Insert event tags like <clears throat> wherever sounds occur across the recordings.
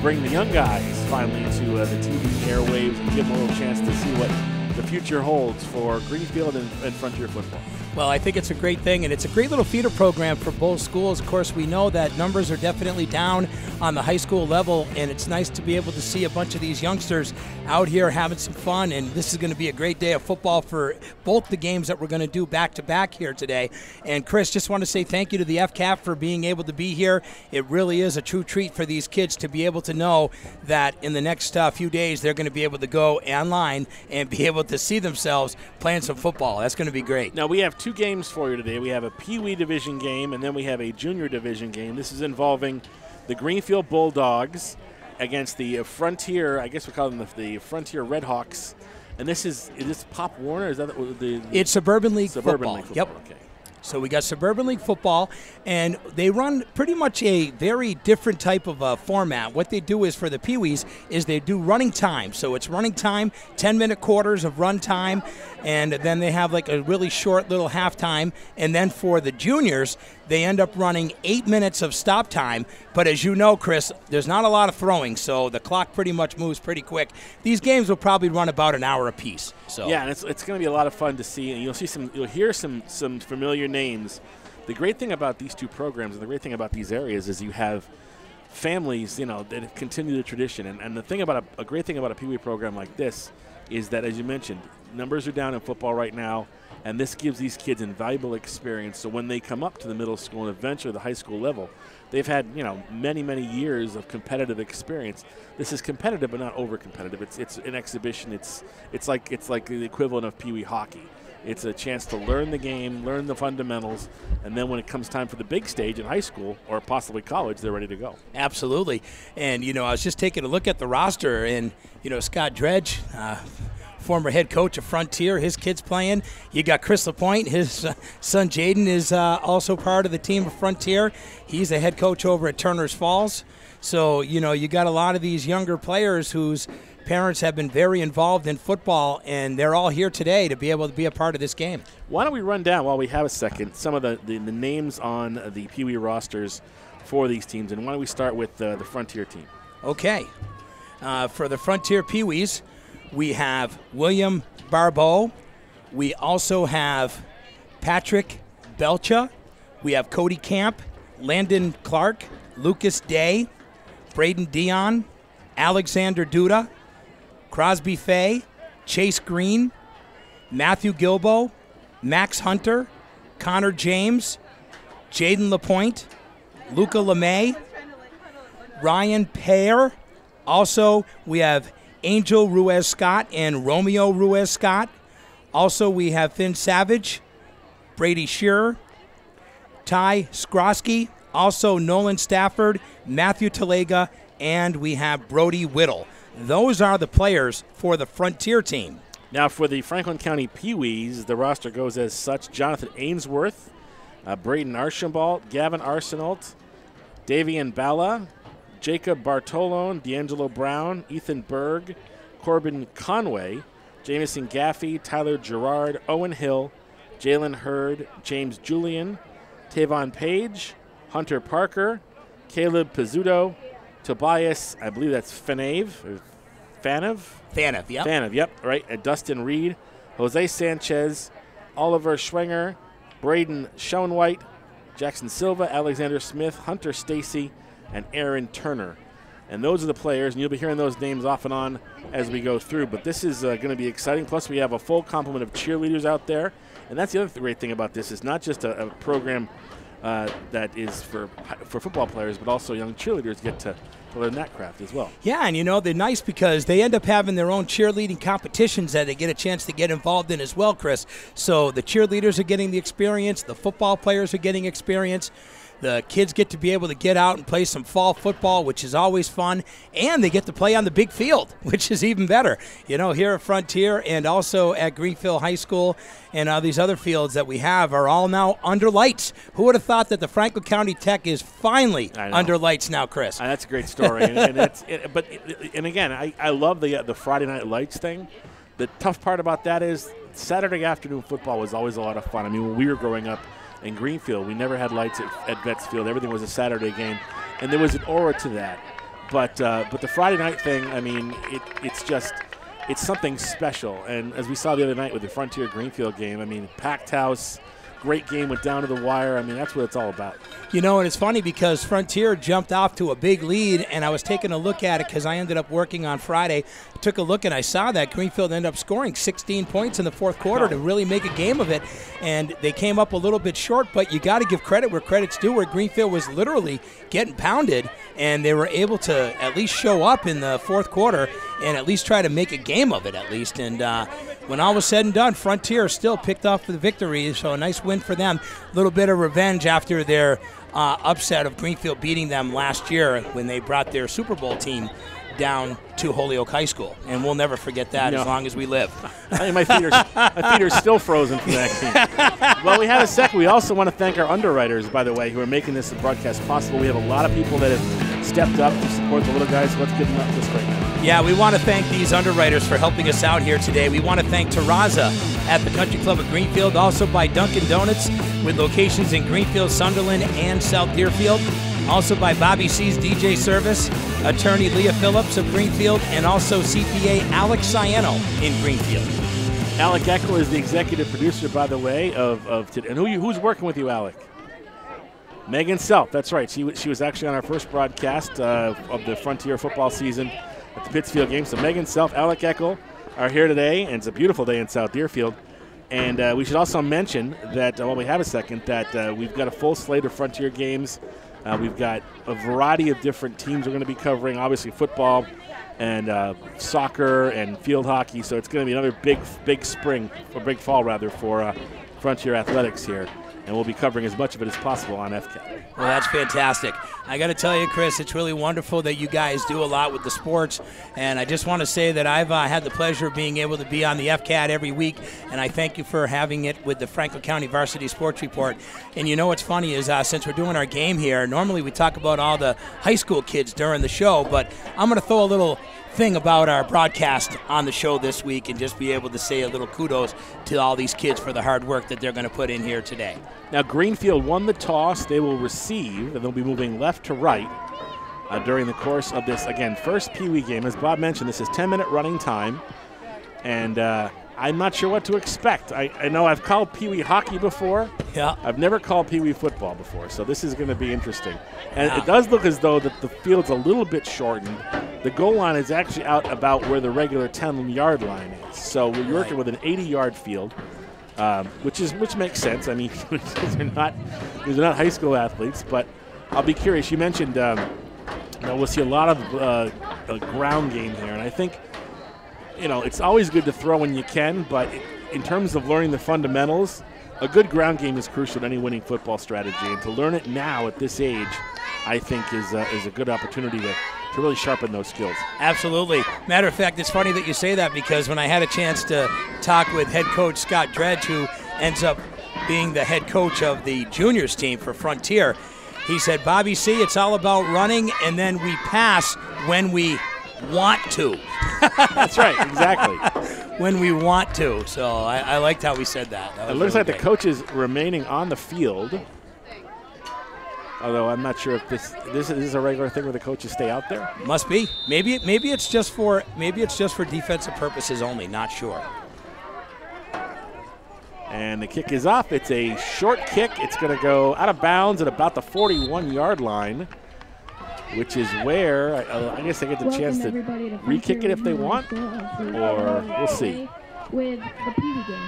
bring the young guys finally to uh, the TV airwaves and give them a little chance to see what the future holds for Greenfield and, and Frontier football. Well, I think it's a great thing, and it's a great little feeder program for both schools. Of course, we know that numbers are definitely down on the high school level, and it's nice to be able to see a bunch of these youngsters out here having some fun. And this is going to be a great day of football for both the games that we're going to do back to back here today. And Chris, just want to say thank you to the FCAT for being able to be here. It really is a true treat for these kids to be able to know that in the next uh, few days they're going to be able to go online and be able to see themselves playing some football. That's going to be great. Now we have two games for you today. We have a Pee Wee Division game, and then we have a Junior Division game. This is involving the Greenfield Bulldogs against the Frontier. I guess we call them the, the Frontier Redhawks. And this is is this Pop Warner? Is that the, the It's Suburban League Suburban football. League football? Yep. Okay. So we got Suburban League football, and they run pretty much a very different type of uh, format. What they do is for the Pee Wees is they do running time. So it's running time, 10 minute quarters of run time, and then they have like a really short little halftime. And then for the juniors, they end up running eight minutes of stop time. But as you know, Chris, there's not a lot of throwing, so the clock pretty much moves pretty quick. These games will probably run about an hour apiece. So Yeah, and it's, it's going to be a lot of fun to see, and you'll see some, you'll hear some some familiar names. The great thing about these two programs, and the great thing about these areas, is you have families, you know, that continue the tradition. And, and the thing about a, a great thing about a Pee Wee program like this is that, as you mentioned, numbers are down in football right now, and this gives these kids invaluable experience. So when they come up to the middle school and eventually the high school level, they've had you know many many years of competitive experience. This is competitive, but not over competitive. It's it's an exhibition. It's it's like it's like the equivalent of Pee Wee hockey. It's a chance to learn the game, learn the fundamentals, and then when it comes time for the big stage in high school or possibly college, they're ready to go. Absolutely. And, you know, I was just taking a look at the roster, and, you know, Scott Dredge, uh, former head coach of Frontier, his kid's playing. You got Chris LaPointe, his uh, son Jaden is uh, also part of the team of Frontier. He's a head coach over at Turner's Falls. So, you know, you got a lot of these younger players whose parents have been very involved in football, and they're all here today to be able to be a part of this game. Why don't we run down while we have a second some of the, the, the names on the Pee Wee rosters for these teams, and why don't we start with uh, the Frontier team? Okay. Uh, for the Frontier Pee Wees, we have William Barbeau. We also have Patrick Belcha. We have Cody Camp, Landon Clark, Lucas Day, Braden Dion, Alexander Duda, Crosby Fay, Chase Green, Matthew Gilbo, Max Hunter, Connor James, Jaden Lapointe, Luca LeMay, Ryan Pear. Also, we have Angel Ruiz Scott and Romeo Ruiz Scott. Also, we have Finn Savage, Brady Shearer, Ty Skrosky, also Nolan Stafford, Matthew Talega, and we have Brody Whittle. Those are the players for the Frontier team. Now, for the Franklin County Pee Wees, the roster goes as such Jonathan Ainsworth, uh, Braden Archambault, Gavin Arsenault, Davian Balla, Jacob Bartolone, D'Angelo Brown, Ethan Berg, Corbin Conway, Jamison Gaffey, Tyler Gerard, Owen Hill, Jalen Hurd, James Julian, Tavon Page, Hunter Parker, Caleb Pizzuto, Tobias, I believe that's Fanave, or Fanev? Fanev, yep. Fanev, yep, right. Uh, Dustin Reed, Jose Sanchez, Oliver Schwenger, Braden Schoenwhite, Jackson Silva, Alexander Smith, Hunter Stacy, and Aaron Turner. And those are the players, and you'll be hearing those names off and on as we go through. But this is uh, going to be exciting. Plus, we have a full complement of cheerleaders out there. And that's the other great thing about this. It's not just a, a program uh, that is for for football players, but also young cheerleaders get to, to learn that craft as well. Yeah, and you know, they're nice because they end up having their own cheerleading competitions that they get a chance to get involved in as well, Chris. So the cheerleaders are getting the experience, the football players are getting experience. The kids get to be able to get out and play some fall football, which is always fun, and they get to play on the big field, <laughs> which is even better. You know, here at Frontier and also at Greenfield High School and uh, these other fields that we have are all now under lights. Who would have thought that the Franklin County Tech is finally under lights now, Chris? Uh, that's a great story, and, and it's it, but and again, I, I love the uh, the Friday night lights thing. The tough part about that is Saturday afternoon football was always a lot of fun. I mean, when we were growing up in Greenfield, we never had lights at, at Vets Field. Everything was a Saturday game. and there was an aura to that. But uh, but the Friday night thing, I mean, it, it's just it's something special. And as we saw the other night with the Frontier Greenfield game, I mean, packed house, great game, went down to the wire. I mean, that's what it's all about. You know, and it's funny because Frontier jumped off to a big lead, and I was taking a look at it because I ended up working on Friday. Took a look and I saw that Greenfield ended up scoring 16 points in the fourth quarter to really make a game of it, and they came up a little bit short. But you got to give credit where credit's due. Where Greenfield was literally getting pounded, and they were able to at least show up in the fourth quarter and at least try to make a game of it, at least. And uh, when all was said and done, Frontier still picked off the victory, so a nice win for them. A little bit of revenge after their uh, upset of Greenfield beating them last year when they brought their Super Bowl team down to Holyoke High School, and we'll never forget that No. as long as we live. I think my feet are my feet are still frozen from that game. Well, we had a sec. We also want to thank our underwriters, by the way, who are making this broadcast possible. We have a lot of people that have stepped up to support the little guys. So let's give them up this right now. Yeah, we want to thank these underwriters for helping us out here today. We want to thank Terraza at the Country Club of Greenfield, also by Dunkin' Donuts with locations in Greenfield, Sunderland, and South Deerfield. Also by Bobby C's DJ Service, attorney Leah Phillips of Greenfield, and also CPA Alex Ciano in Greenfield. Alec Eckel is the executive producer, by the way, of, of today. And who you, who's working with you, Alec? Megan Self. That's right. She, she was actually on our first broadcast uh, of the Frontier football season at the Pittsfield game. So Megan Self, Alec Eckel are here today, and it's a beautiful day in South Deerfield. And uh, we should also mention that, uh, while we have a second, that uh, we've got a full slate of Frontier games. Uh, we've got a variety of different teams we're going to be covering, obviously football and uh, soccer and field hockey. So it's going to be another big, big spring, or big fall rather, for uh, Frontier Athletics here. And we'll be covering as much of it as possible on FCAT. Well, that's fantastic. I got to tell you, Chris, it's really wonderful that you guys do a lot with the sports. And I just want to say that I've uh, had the pleasure of being able to be on the FCAT every week. And I thank you for having it with the Franklin County Varsity Sports Report. And you know what's funny is uh, since we're doing our game here, normally we talk about all the high school kids during the show, but I'm going to throw a little thing about our broadcast on the show this week and just be able to say a little kudos to all these kids for the hard work that they're going to put in here today. Now, Greenfield won the toss. They will receive, and they'll be moving left to right uh, during the course of this, again, first Pee Wee game. As Bob mentioned, this is 10 minute running time, and uh, I'm not sure what to expect. I, I know I've called Pee Wee hockey before. Yeah. I've never called Pee Wee football before, so this is going to be interesting. And Yeah. it does look as though that the field's a little bit shortened. The goal line is actually out about where the regular 10 yard line is. So we're working with an 80 yard field, um, which is which makes sense. I mean, <laughs> these are not these are not high school athletes, but I'll be curious. You mentioned um, you know, we'll see a lot of uh, a ground game here, and I think you know, it's always good to throw when you can, but in terms of learning the fundamentals, a good ground game is crucial to any winning football strategy. And to learn it now at this age, I think is a, is a good opportunity to, to really sharpen those skills. Absolutely. Matter of fact, it's funny that you say that because when I had a chance to talk with head coach Scott Dredge, who ends up being the head coach of the juniors team for Frontier, he said, Bobby C, it's all about running and then we pass when we want to. That's right, exactly. <laughs> When we want to. So I, I liked how we said that. That It looks really like the great. coach is remaining on the field. Although I'm not sure if this this is a regular thing where the coaches stay out there. Must be. Maybe maybe it's just for maybe it's just for defensive purposes only. Not sure. And the kick is off. It's a short kick. It's going to go out of bounds at about the 41 yard line, which is where I, I guess they get the chance to re-kick it if they want, or we'll see. With the Pee Wee game.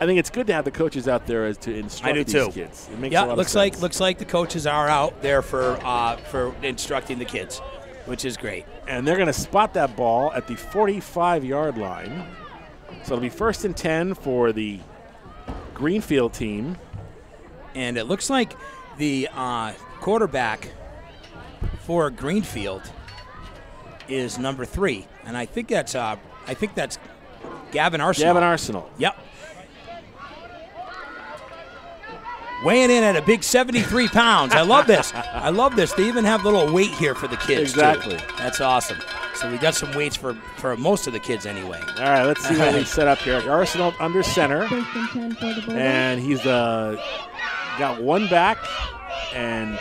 I think it's good to have the coaches out there as to instruct I these too. kids. It makes a Yeah, lot of looks like looks like the coaches are out there for uh, for instructing the kids, which is great. and they're going to spot that ball at the 45 yard line. So it'll be first and 10 for the Greenfield team. And it looks like the uh, quarterback for Greenfield is number three, and I think that's uh, I think that's Gavin Arsenault. Gavin Arsenault. Yep. Weighing in at a big 73 pounds. I love this. I love this. They even have a little weight here for the kids. too. Exactly. That's awesome. So we got some weights for, for most of the kids anyway. All right, let's see what we set up here. Arsenault under center. And 10 for and he's uh, got one back and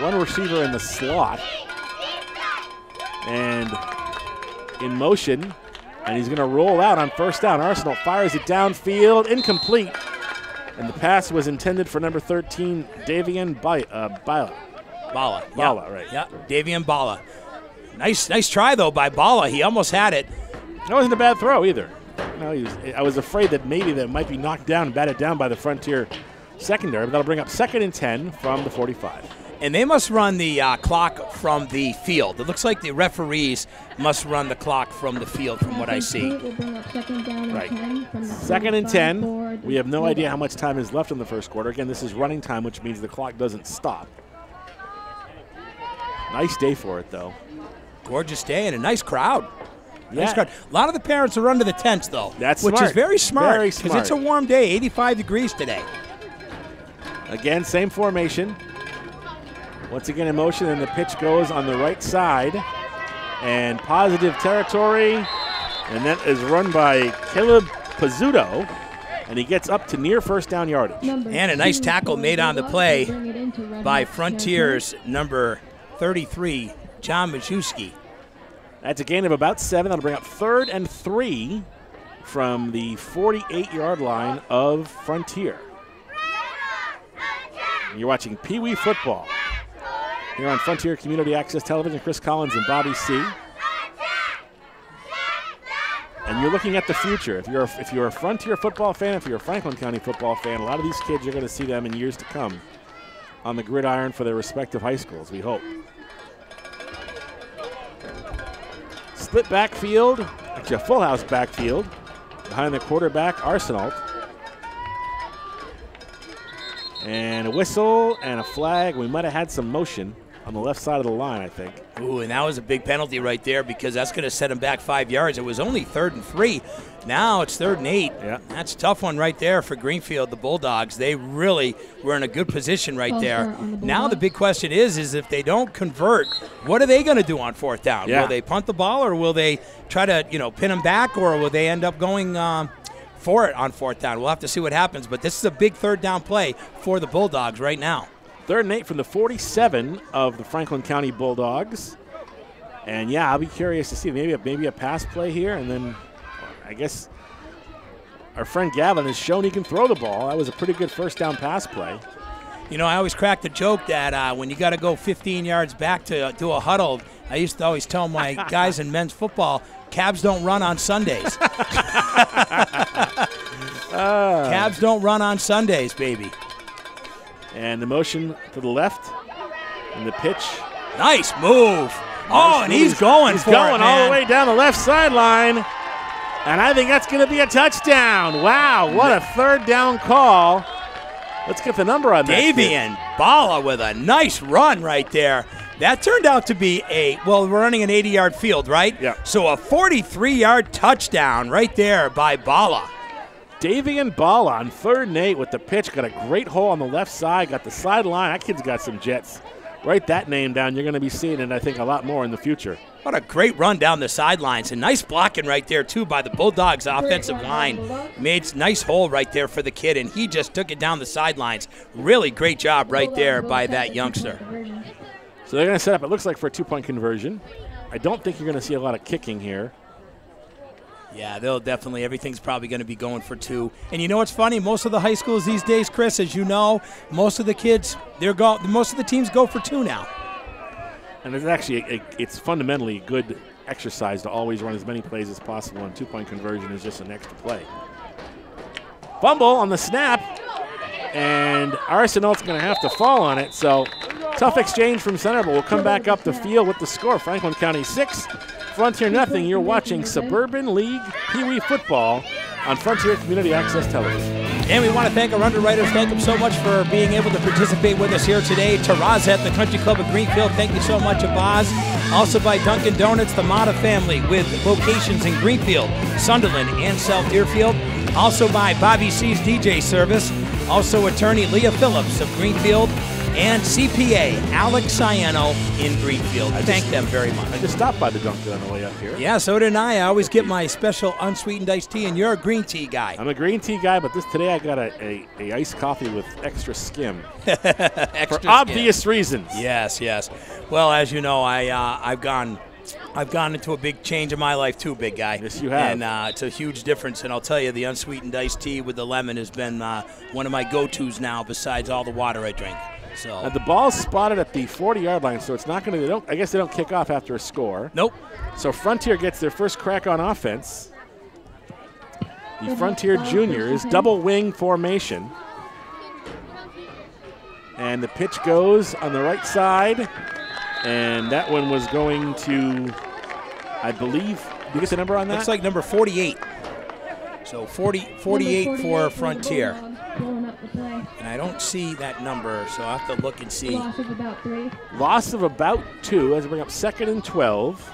one receiver in the slot. And in motion, and he's going to roll out on first down. Arsenault fires it downfield, incomplete. And the pass was intended for number 13, Davian Bala. Uh, Bala. Bala. Bala, yeah. right. Yeah, Davian Bala. Nice, nice try though by Bala. He almost had it. That wasn't a bad throw either. No, he was, I was afraid that maybe that might be knocked down and batted down by the Frontier secondary, but that'll bring up second and 10 from the 45. And they must run the uh, clock from the field. It looks like the referees must run the clock from the field, from what I see. Will bring up second down Right. 10 Second and 10. We have no idea how much time is left in the first quarter. Again, this is running time, which means the clock doesn't stop. Nice day for it, though. Gorgeous day and a nice crowd. Nice crowd. A lot of the parents are under the tents though. That's which smart. is very smart. Very Because it's a warm day, 85 degrees today. Again, same formation. Once again in motion, and the pitch goes on the right side. And positive territory. And that is run by Caleb Pizzuto. And he gets up to near first down yardage. Number And a nice tackle made on the play will bring it into Red by Frontiers number 33, John Majewski. That's a gain of about seven. That'll bring up third and three from the 48 yard line of Frontier. You're watching Pee Wee football here on Frontier Community Access Television. Chris Collins and Bobby C. And you're looking at the future. If you're a, if you're a Frontier football fan, if you're a Franklin County football fan, a lot of these kids you're going to see them in years to come on the gridiron for their respective high schools. We hope. Split backfield, actually a full house backfield behind the quarterback Arsenault. And a whistle and a flag. We might have had some motion on the left side of the line, I think. Ooh, and that was a big penalty right there because that's going to set him back five yards. It was only third and three. Now it's third and eight. Yeah. That's a tough one right there for Greenfield, the Bulldogs. They really were in a good position right False there. the Now the big question is, is if they don't convert, what are they going to do on fourth down? Yeah. Will they punt the ball or will they try to, you know, pin him back or will they end up going um, for it on fourth down? We'll have to see what happens. But this is a big third down play for the Bulldogs right now. Third and eight from the 47 of the Franklin County Bulldogs. And yeah, I'll be curious to see maybe a, maybe a pass play here, and then I guess our friend Gavin has shown he can throw the ball. That was a pretty good first down pass play. You know, I always crack the joke that uh, when you got to go 15 yards back to do a huddle, I used to always tell my <laughs> guys in men's football, cabs don't run on Sundays. <laughs> cabs don't run on Sundays, baby. And the motion to the left, and the pitch. Nice move. Oh, and he's going He's going it, all the way down the left sideline. And I think that's going to be a touchdown. Wow, what a third down call. Let's get the number on that. Davian Bala with a nice run right there. That turned out to be a, well, we're running an 80 yard field, right? Yeah. So a 43 yard touchdown right there by Bala. Davian Ball on third and eight with the pitch. Got a great hole on the left side. Got the sideline. That kid's got some jets. Write that name down. You're going to be seeing it, I think, a lot more in the future. What a great run down the sidelines. And nice blocking right there, too, by the Bulldogs offensive line. Made s- nice hole right there for the kid, and he just took it down the sidelines. Really great job right there by that youngster. So they're going to set up, it looks like, for a two point conversion. I don't think you're going to see a lot of kicking here. Yeah, they'll definitely, everything's probably going to be going for two. And you know what's funny? Most of the high schools these days, Chris, as you know, most of the kids, they're go, most of the teams go for two now. And it's actually, a, it's fundamentally good exercise to always run as many plays as possible, and two point conversion is just an extra play. Fumble on the snap, and Arsenault's going to have to fall on it. So tough exchange from center, but we'll come back up the field with the score. Franklin County six, Frontier nothing. You're watching Suburban League Pee Wee football on Frontier Community Access Television. And we want to thank our underwriters. Thank them so much for being able to participate with us here today. Taraz at the Country Club of Greenfield. Thank you so much, Abaz. Also by Dunkin' Donuts, the Mata family with locations in Greenfield, Sunderland, and South Deerfield. Also by Bobby C's DJ service. Also attorney Leah Phillips of Greenfield. and CPA Alex Ciano in Greenfield. I Thank just- them very much. I just stopped by the Dunkin' on the way up here. Yeah, so did I. I always get my special unsweetened iced tea, and you're a green tea guy. I'm a green tea guy, but this today I got a, a, a iced coffee with extra skim <laughs> Extra for skin. obvious reasons. Yes, yes. Well, as you know, I uh, I've gone. I've gone into a big change in my life too, big guy. Yes, you have. And uh, it's a huge difference. And I'll tell you, the unsweetened iced tea with the lemon has been uh, one of my go-tos now. Besides all the water I drink. So Uh, the ball's spotted at the 40-yard line, so it's not going to. They don't. I guess they don't kick off after a score. nope. So Frontier gets their first crack on offense. The Frontier Juniors double wing formation. And the pitch goes on the right side. And that one was going to, I believe, do you get the number on that? Looks like number 48. So 40, 48 Number for Frontier. Bulldogs, blowing up the play. And I don't see that number, so I'll have to look and see. Loss of about three. Loss of about two as we bring up second and 12.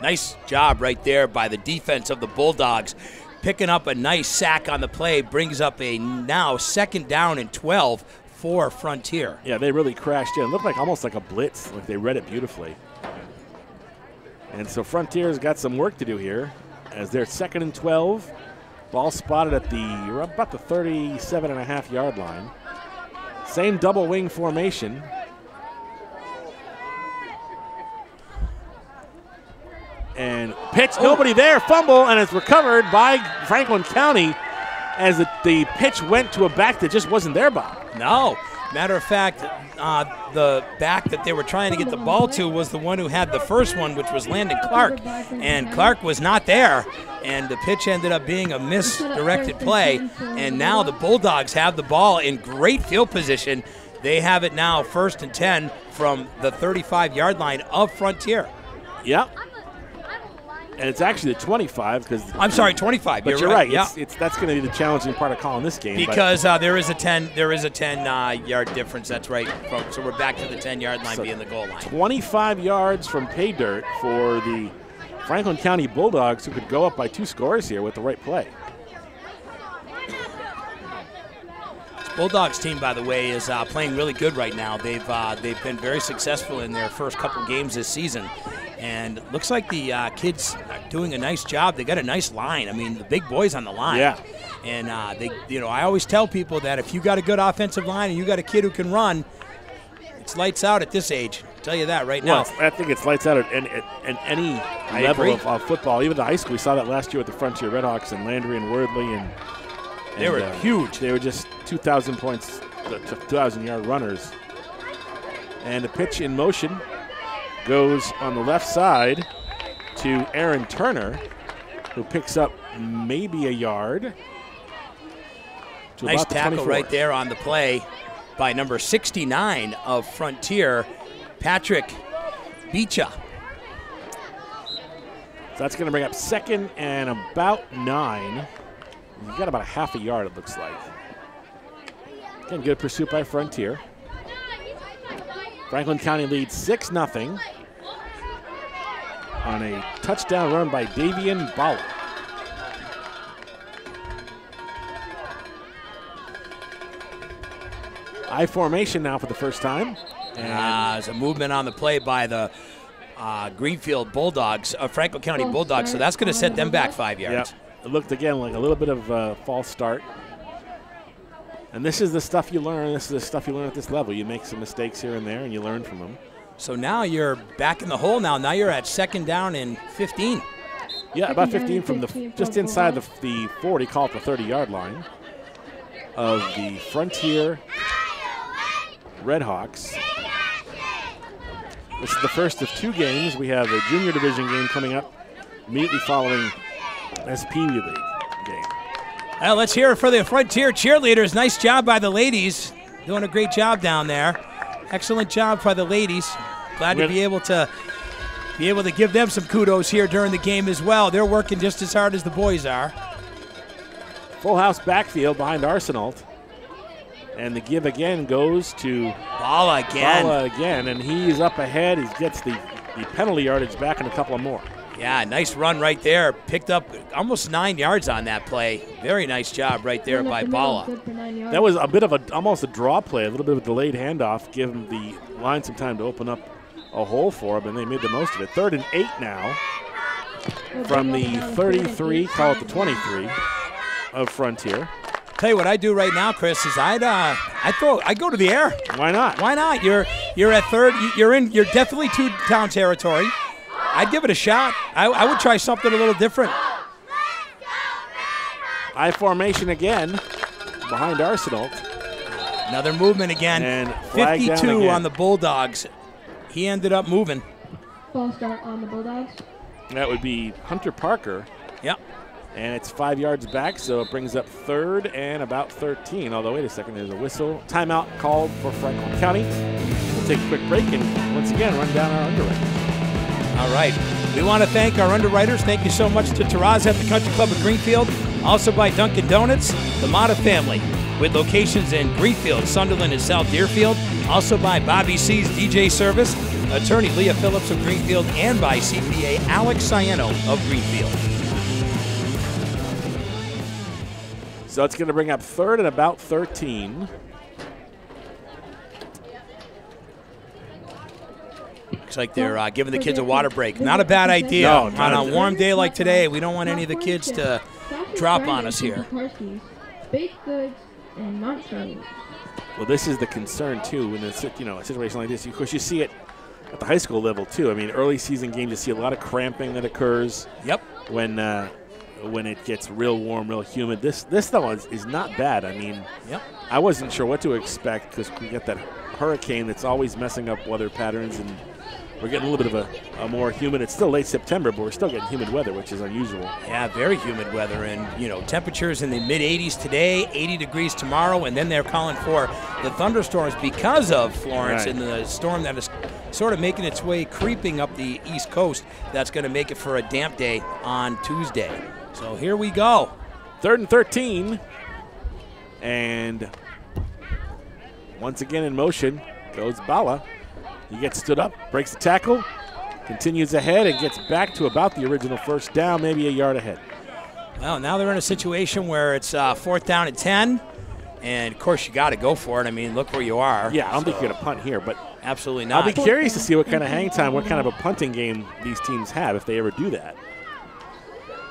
Nice job right there by the defense of the Bulldogs. Picking up a nice sack on the play brings up a now second down and 12 for Frontier. Yeah, they really crashed in. It looked like almost like a blitz, like they read it beautifully. And so Frontier's got some work to do here as they're second and 12. Ball spotted at the about the 37 and a half yard line. Same double wing formation. And pitch, oh. nobody there, fumble, and it's recovered by Franklin County as the, the pitch went to a back that just wasn't there, Bob. No. Matter of fact, uh, the back that they were trying to get the ball to was the one who had the first one, which was Landon Clark. And Clark was not there. And the pitch ended up being a misdirected play. And now the Bulldogs have the ball in great field position. They have it now first and 10 from the 35 yard line of Frontier. Yep. And it's actually the 25 because. I'm sorry, 25. But you're, you're, right. Yeah. It's, it's that's going to be the challenging part of calling this game. because uh, there is a 10 there is a 10 uh, yard difference. That's right, folks. So we're back to the 10 yard line So being the goal line. 25 yards from pay dirt for the Franklin County Bulldogs, who could go up by two scores here with the right play. Bulldogs team, by the way, is uh, playing really good right now. They've uh, they've been very successful in their first couple games this season, and looks like the uh, kids are doing a nice job. They got a nice line. I mean, the big boys on the line. Yeah. And uh, they, you know, I always tell people that if you got a good offensive line and you got a kid who can run, it's lights out at this age. I'll tell you that right now. Well, I think it's lights out at any, at, at any I level of, of football. Even the high school, we saw that last year with the Frontier Redhawks and Landry and Wordley, and, They were uh, huge. They were just 2,000 points, 2,000 yard runners. And the pitch in motion goes on the left side to Aaron Turner, who picks up maybe a yard. Nice tackle 24. right there on the play by number 69 of Frontier, Patrick Beecha. So that's going to bring up second and about nine. You got about a half a yard, it looks like. Again, good pursuit by Frontier. Franklin County leads 6 0 on a touchdown run by Davian Bala. I formation now for the first time. And Uh, there's a movement on the play by the uh, Greenfield Bulldogs, uh, Franklin County Bulldogs, so that's going to set them back left. five Yep. yards. It looked again like a little bit of a false start. And this is the stuff you learn. This is the stuff you learn at this level. You make some mistakes here and there, and you learn from them. So now you're back in the hole. Now, now you're at second down and 15. Yeah, about Second down 15 and from the just inside the, the 40, call it the 30 yard line of the Frontier Redhawks. This is the first of two games. We have a junior division game coming up immediately following this Pee Wee League game. Well, let's hear it for the Frontier cheerleaders. Nice job by the ladies. Doing a great job down there. Excellent job by the ladies. Glad to be able to be able to give them some kudos here during the game as well. They're working just as hard as the boys are. Full house backfield behind Arsenault. And the give again goes to Ball again. Bala again, and he's up ahead. He gets the, the penalty yardage back and a couple of more. Yeah, nice run right there. Picked up almost nine yards on that play. Very nice job right there by Bala. good for nine nine yards. That was a bit of a almost a draw play, a little bit of a delayed handoff, give them the line some time to open up a hole for them, and they made the most of it. Third and eight now from the up another third and 33, call it the 23 of Frontier. Tell you what I do right now, Chris, is I'd uh, I throw I go to the air. Why not? Why not? You're you're at third. You're in. You're definitely two down territory. I'd give it a shot. I, I would try something a little different. I formation again behind Arsenault. Another movement again. And 52 again. on the Bulldogs. He ended up moving. False start on the Bulldogs. That would be Hunter Parker, Yep. and it's five yards back, so it brings up third and about 13. Although, wait a second, there's a whistle. Timeout called for Franklin County. We'll take a quick break and once again run down our underwriting. All right. We want to thank our underwriters. Thank you so much to Taraz at the Country Club of Greenfield. Also by Dunkin' Donuts, the Mata family, with locations in Greenfield, Sunderland, and South Deerfield. Also by Bobby C's DJ Service, attorney Leah Phillips of Greenfield, and by CPA Alex Ciano of Greenfield. So it's going to bring up third and about 13. Looks like they're uh, giving the kids a water break. Not a bad idea. No, on a a- warm day like today, we don't want any of the kids to drop on us here. Baked goods and nachos. Well, this is the concern too. In a you know a situation like this, of course, you see it at the high school level too. I mean, early season games, you see a lot of cramping that occurs Yep. when uh, when it gets real warm, real humid. This this though is, is not bad. I mean, Yep. I wasn't sure what to expect because we get that hurricane that's always messing up weather patterns, and we're getting a little bit of a, a more humid. It's still late September, but we're still getting humid weather, which is unusual. Yeah, very humid weather, and you know temperatures in the mid 80s today, 80 degrees tomorrow, and then they're calling for the thunderstorms because of Florence Right. and the storm that is sort of making its way creeping up the east coast. That's going to make it for a damp day on Tuesday. So here we go. Third and 13. And once again in motion goes Bala. He gets stood up, breaks the tackle, continues ahead, and gets back to about the original first down, maybe a yard ahead. Well, now they're in a situation where it's uh, fourth down and 10, and of course you got to go for it. I mean, look where you are. Yeah, I don't think you're going to punt here, but absolutely not. I'll be curious to see what kind of hang time, what kind of a punting game these teams have if they ever do that.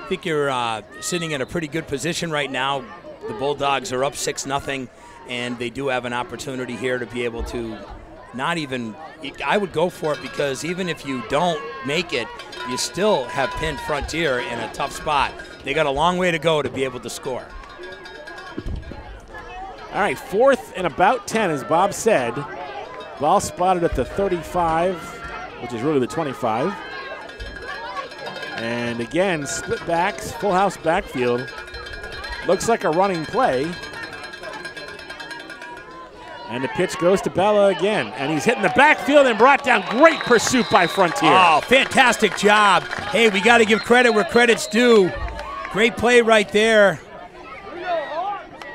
I think you're uh, sitting in a pretty good position right now. The Bulldogs are up six nothing, and they do have an opportunity here to be able to not even. I would go for it because even if you don't make it, you still have pinned Frontier in a tough spot. They got a long way to go to be able to score. All right, fourth and about 10, as Bob said. Ball spotted at the 35, which is really the 25. And again, split backs, full house backfield. Looks like a running play. And the pitch goes to Bella again. And he's hitting the backfield and brought down. Great pursuit by Frontier. Oh, fantastic job. Hey, we got to give credit where credit's due. Great play right there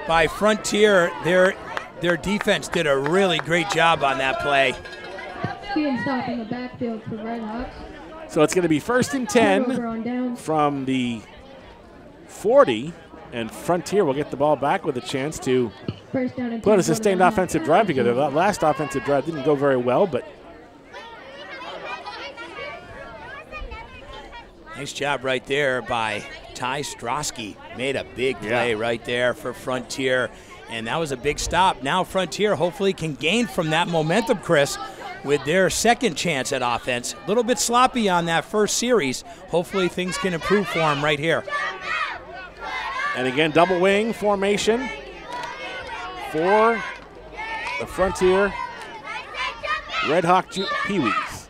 by Frontier. Their, their defense did a really great job on that play. Being stop in the backfield for Red Hawks. So it's going to be first and 10 from the 40. And Frontier will get the ball back with a chance to First down and put a 10 for the sustained Red Hawks. offensive drive together. That last offensive drive didn't go very well, but Nice job right there by Ty Strosky. Made a big play Yeah. right there for Frontier. And that was a big stop. Now Frontier hopefully can gain from that momentum, Chris, with their second chance at offense. A little bit sloppy on that first series. Hopefully things can improve for them right here. and again double wing formation for the Frontier Red Hawk Peewees.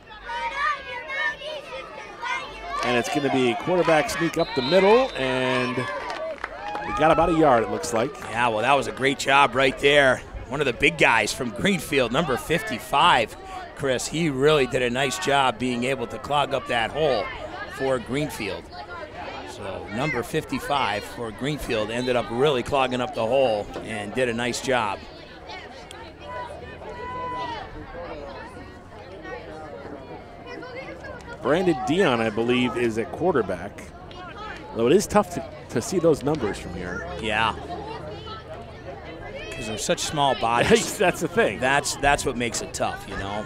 And it's going to be quarterback sneak up the middle, and we got about a yard, it looks like. Yeah, well, that was a great job right there. One of the big guys from Greenfield, number 55, Chris. He really did a nice job being able to clog up that hole for Greenfield. So, number 55 for Greenfield ended up really clogging up the hole and did a nice job. Brandon Dion, I believe, is at quarterback. Though it is tough to, to see those numbers from here. Yeah. because they're such small bodies. <laughs> That's the thing. That's that's what makes it tough, you know.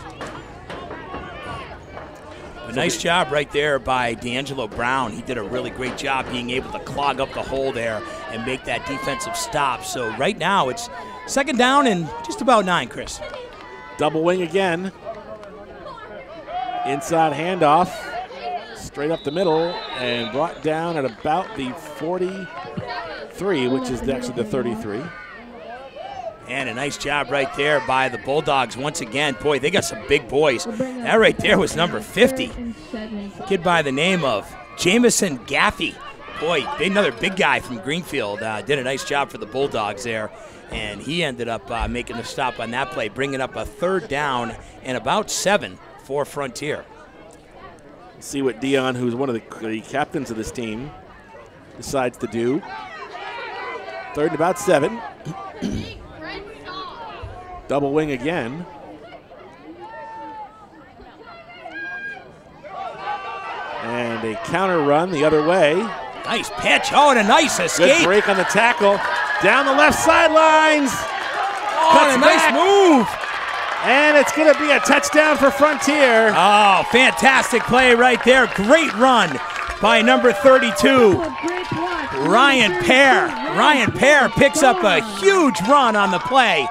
A nice job right there by D'Angelo Brown. He did a really great job being able to clog up the hole there and make that defensive stop. So right now it's second down and just about nine, Chris. Double wing again. Inside handoff. Straight up the middle and brought down at about the 43, which is actually the 33. And a nice job right there by the Bulldogs once again. Boy, they got some big boys. That right there was number 50. Kid by the name of Jamison Gaffey. Boy, another big guy from Greenfield. Uh, did a nice job for the Bulldogs there. And he ended up uh, making the stop on that play, bringing up a third down and about seven for Frontier. See what Dion, who's one of the, the captains of this team, decides to do. Third and about seven. <clears throat> Double wing again. And a counter run the other way. Nice pitch. Oh, and a nice escape. Good break on the tackle. Down the left sidelines. Oh, and a nice back. move. And it's going to be a touchdown for Frontier. Oh, fantastic play right there. Great run by number 32, Ryan Pear. Ryan Pear picks up a huge run on the play.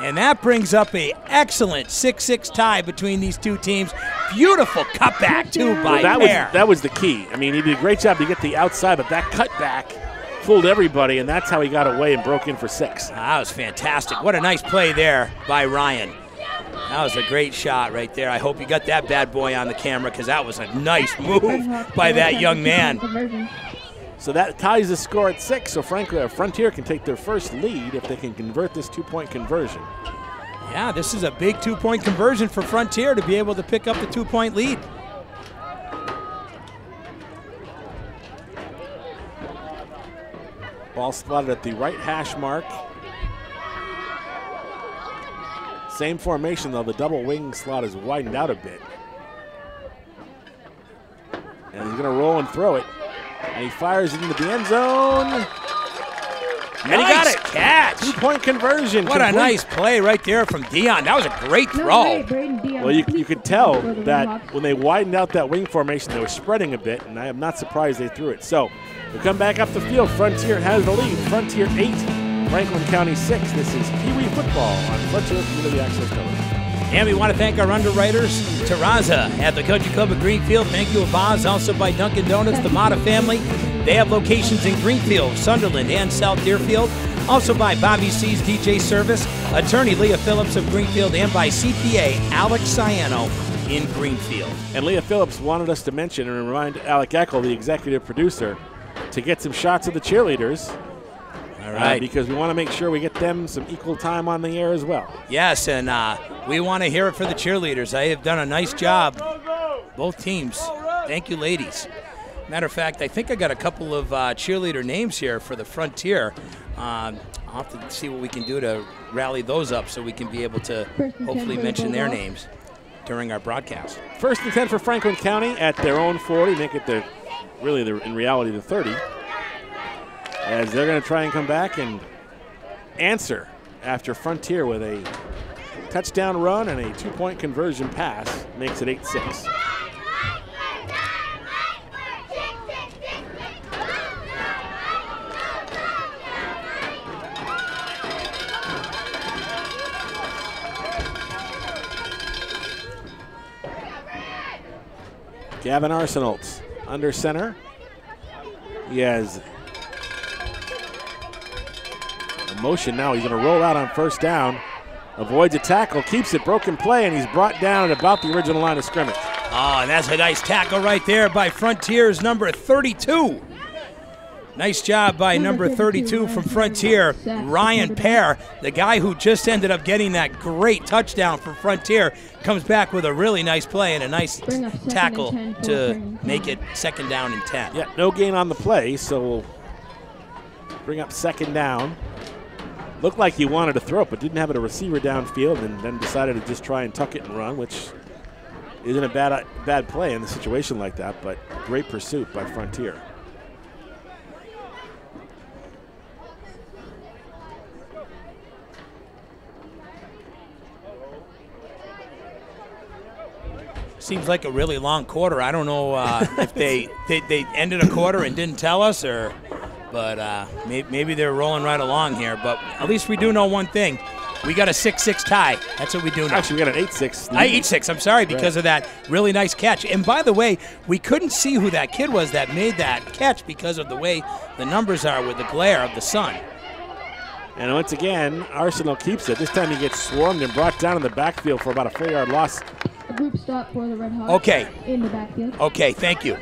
And that brings up a excellent 6-6 tie between these two teams. Beautiful cutback too by Well, that Pear. was that was the key. I mean, he did a great job to get the outside, but that cutback fooled everybody, and that's how he got away and broke in for six. Ah, that was fantastic. What a nice play there by Ryan. That was a great shot right there. I hope you got that bad boy on the camera because that was a nice move by that young man. So that ties the score at six. So frankly, Frontier can take their first lead if they can convert this two-point conversion. Yeah, this is a big two point conversion for Frontier to be able to pick up the two point lead. Ball spotted at the right hash mark. Same formation though, the double wing slot is widened out a bit. And he's going to roll and throw it. And he fires it into the end zone. And he got Nice it. catch. Two point conversion. What a nice play right there from Dion. That was a great throw. Well, you, you could tell that when they widened out that wing formation, they were spreading a bit, and I am not surprised they threw it. So we come back up the field. Frontier has the lead. Frontier 8, Franklin County 6. This is Pee Wee football on Frontier Community Access Television. And we want to thank our underwriters, Terraza at the Country Club of Greenfield. Thank you, Abaz. Also by Dunkin' Donuts, the Mata family. They have locations in Greenfield, Sunderland, and South Deerfield. Also by Bobby C's DJ Service, attorney Leah Phillips of Greenfield, and by CPA Alex Ciano in Greenfield. And Leah Phillips wanted us to mention and remind Alec Eckel, the executive producer, to get some shots of the cheerleaders. All uh, because we want to make sure we get them some equal time on the air as well. Yes, and uh, we want to hear it for the cheerleaders. They have done a nice job, both teams. Thank you, ladies. Matter of fact, I think I got a couple of uh, cheerleader names here for the Frontier. Um, I'll have to see what we can do to rally those up so we can be able to hopefully ten for the mention their names during our broadcast. First and 10 for Franklin County at their own 40, make it the really the, in reality the 30. As they're going to try and come back and answer after Frontier with a touchdown run and a two point conversion pass, makes it 8 6. Gavin Arsenaults under center. He has motion now. He's going to roll out on first down. Avoids a tackle, keeps it broken play, and he's brought down at about the original line of scrimmage. Oh, and that's a nice tackle right there by Frontier's number 32. Nice job by number 32 from Frontier, Ryan Pear, the guy who just ended up getting that great touchdown for Frontier, comes back with a really nice play and a nice Bring up second and tackle to make it second down and 10. Yeah, no gain on the play, so we'll bring up second down looked like he wanted to throw it, but didn't have it a receiver downfield, and then decided to just try and tuck it and run, which isn't a bad bad play in a situation like that. But great pursuit by Frontier. Seems like a really long quarter. I don't know uh, if they, they they ended a quarter and didn't tell us, or but uh, maybe, maybe they're rolling right along here. But at least we do know one thing: we got a six-six tie. That's what we do now. Actually, we got an 8 6. I eight six. I'm sorry because of that really nice catch. And by the way, we couldn't see who that kid was that made that catch because of the way the numbers are with the glare of the sun. And once again, Arsenault keeps it. This time he gets swarmed and brought down in the backfield for about a four yard loss. A group stop for the Red Hawks. Okay. In the backfield. Okay, thank you.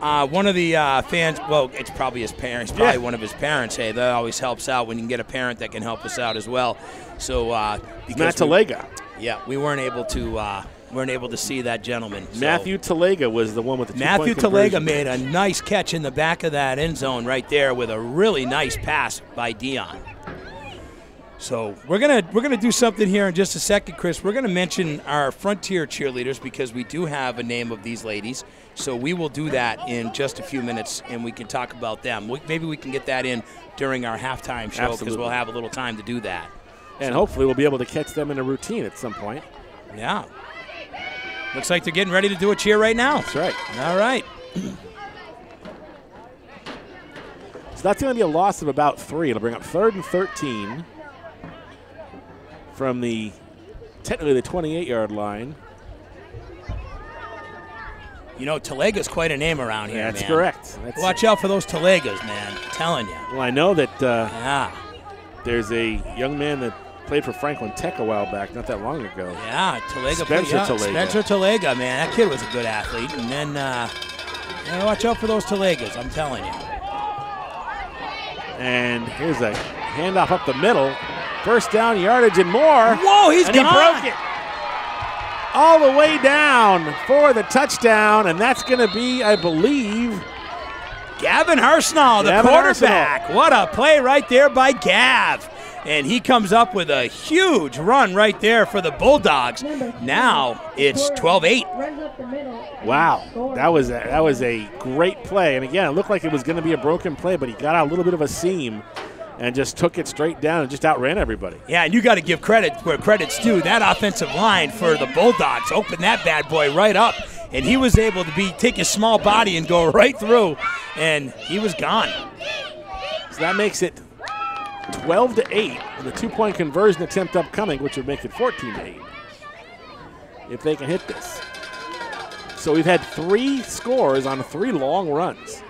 Uh, one of the uh, fans, well, it's probably his parents, probably Yeah. one of his parents. Hey, that always helps out when you can get a parent that can help us out as well. So, uh, Matt we- Talega. yeah, we weren't able to uh, weren't able to see that gentleman. So- Matthew Talega was the one with the Matthew Talega made a nice catch in the back of that end zone right there with a really nice pass by Dion. So we're gonna we're gonna do something here in just a second, Chris. We're gonna mention our Frontier cheerleaders because we do have a name of these ladies. So we will do that in just a few minutes, and we can talk about them. We, maybe we can get that in during our halftime show because we'll have a little time to do that. And hopefully we'll be able to catch them in a routine at some point. Yeah. Looks like they're getting ready to do a cheer right now. That's right. All right. <clears throat> So that's going to be a loss of about three. It'll bring up third and 13 from the technically the 28 yard line. You know, Talega's quite a name around here, That's man. correct. That's, Watch out for those Talegas, man. I'm telling you. Well, I know that uh, Yeah, there's a young man that played for Franklin Tech a while back, not that long ago. yeah. Talega. Spencer Talega. Spencer Talega, man. That kid was a good athlete. And then, uh, yeah, watch out for those Talegas. I'm telling you. And here's a handoff up the middle. First down yardage and more. Whoa, he's and gone. he broke it. All the way down for the touchdown, and that's going to be, I believe, Gavin Arsenault, the Gavin quarterback. What a play right there by Gav. And he comes up with a huge run right there for the Bulldogs. Now it's 12 8. Runs up the middle. and Wow, that was a, that was a great play. And again, it looked like it was going to be a broken play, but he got out a little bit of a seam and just took it straight down and just outran everybody. Yeah, and you got to give credit where credit's due. That offensive line for the Bulldogs opened that bad boy right up, and he was able to be take his small body and go <laughs> right through, and he was gone. So that makes it 12 to 8, and the two-point conversion attempt upcoming, which would make it 14 to 8. If they can hit this. So we've had three scores on three long runs.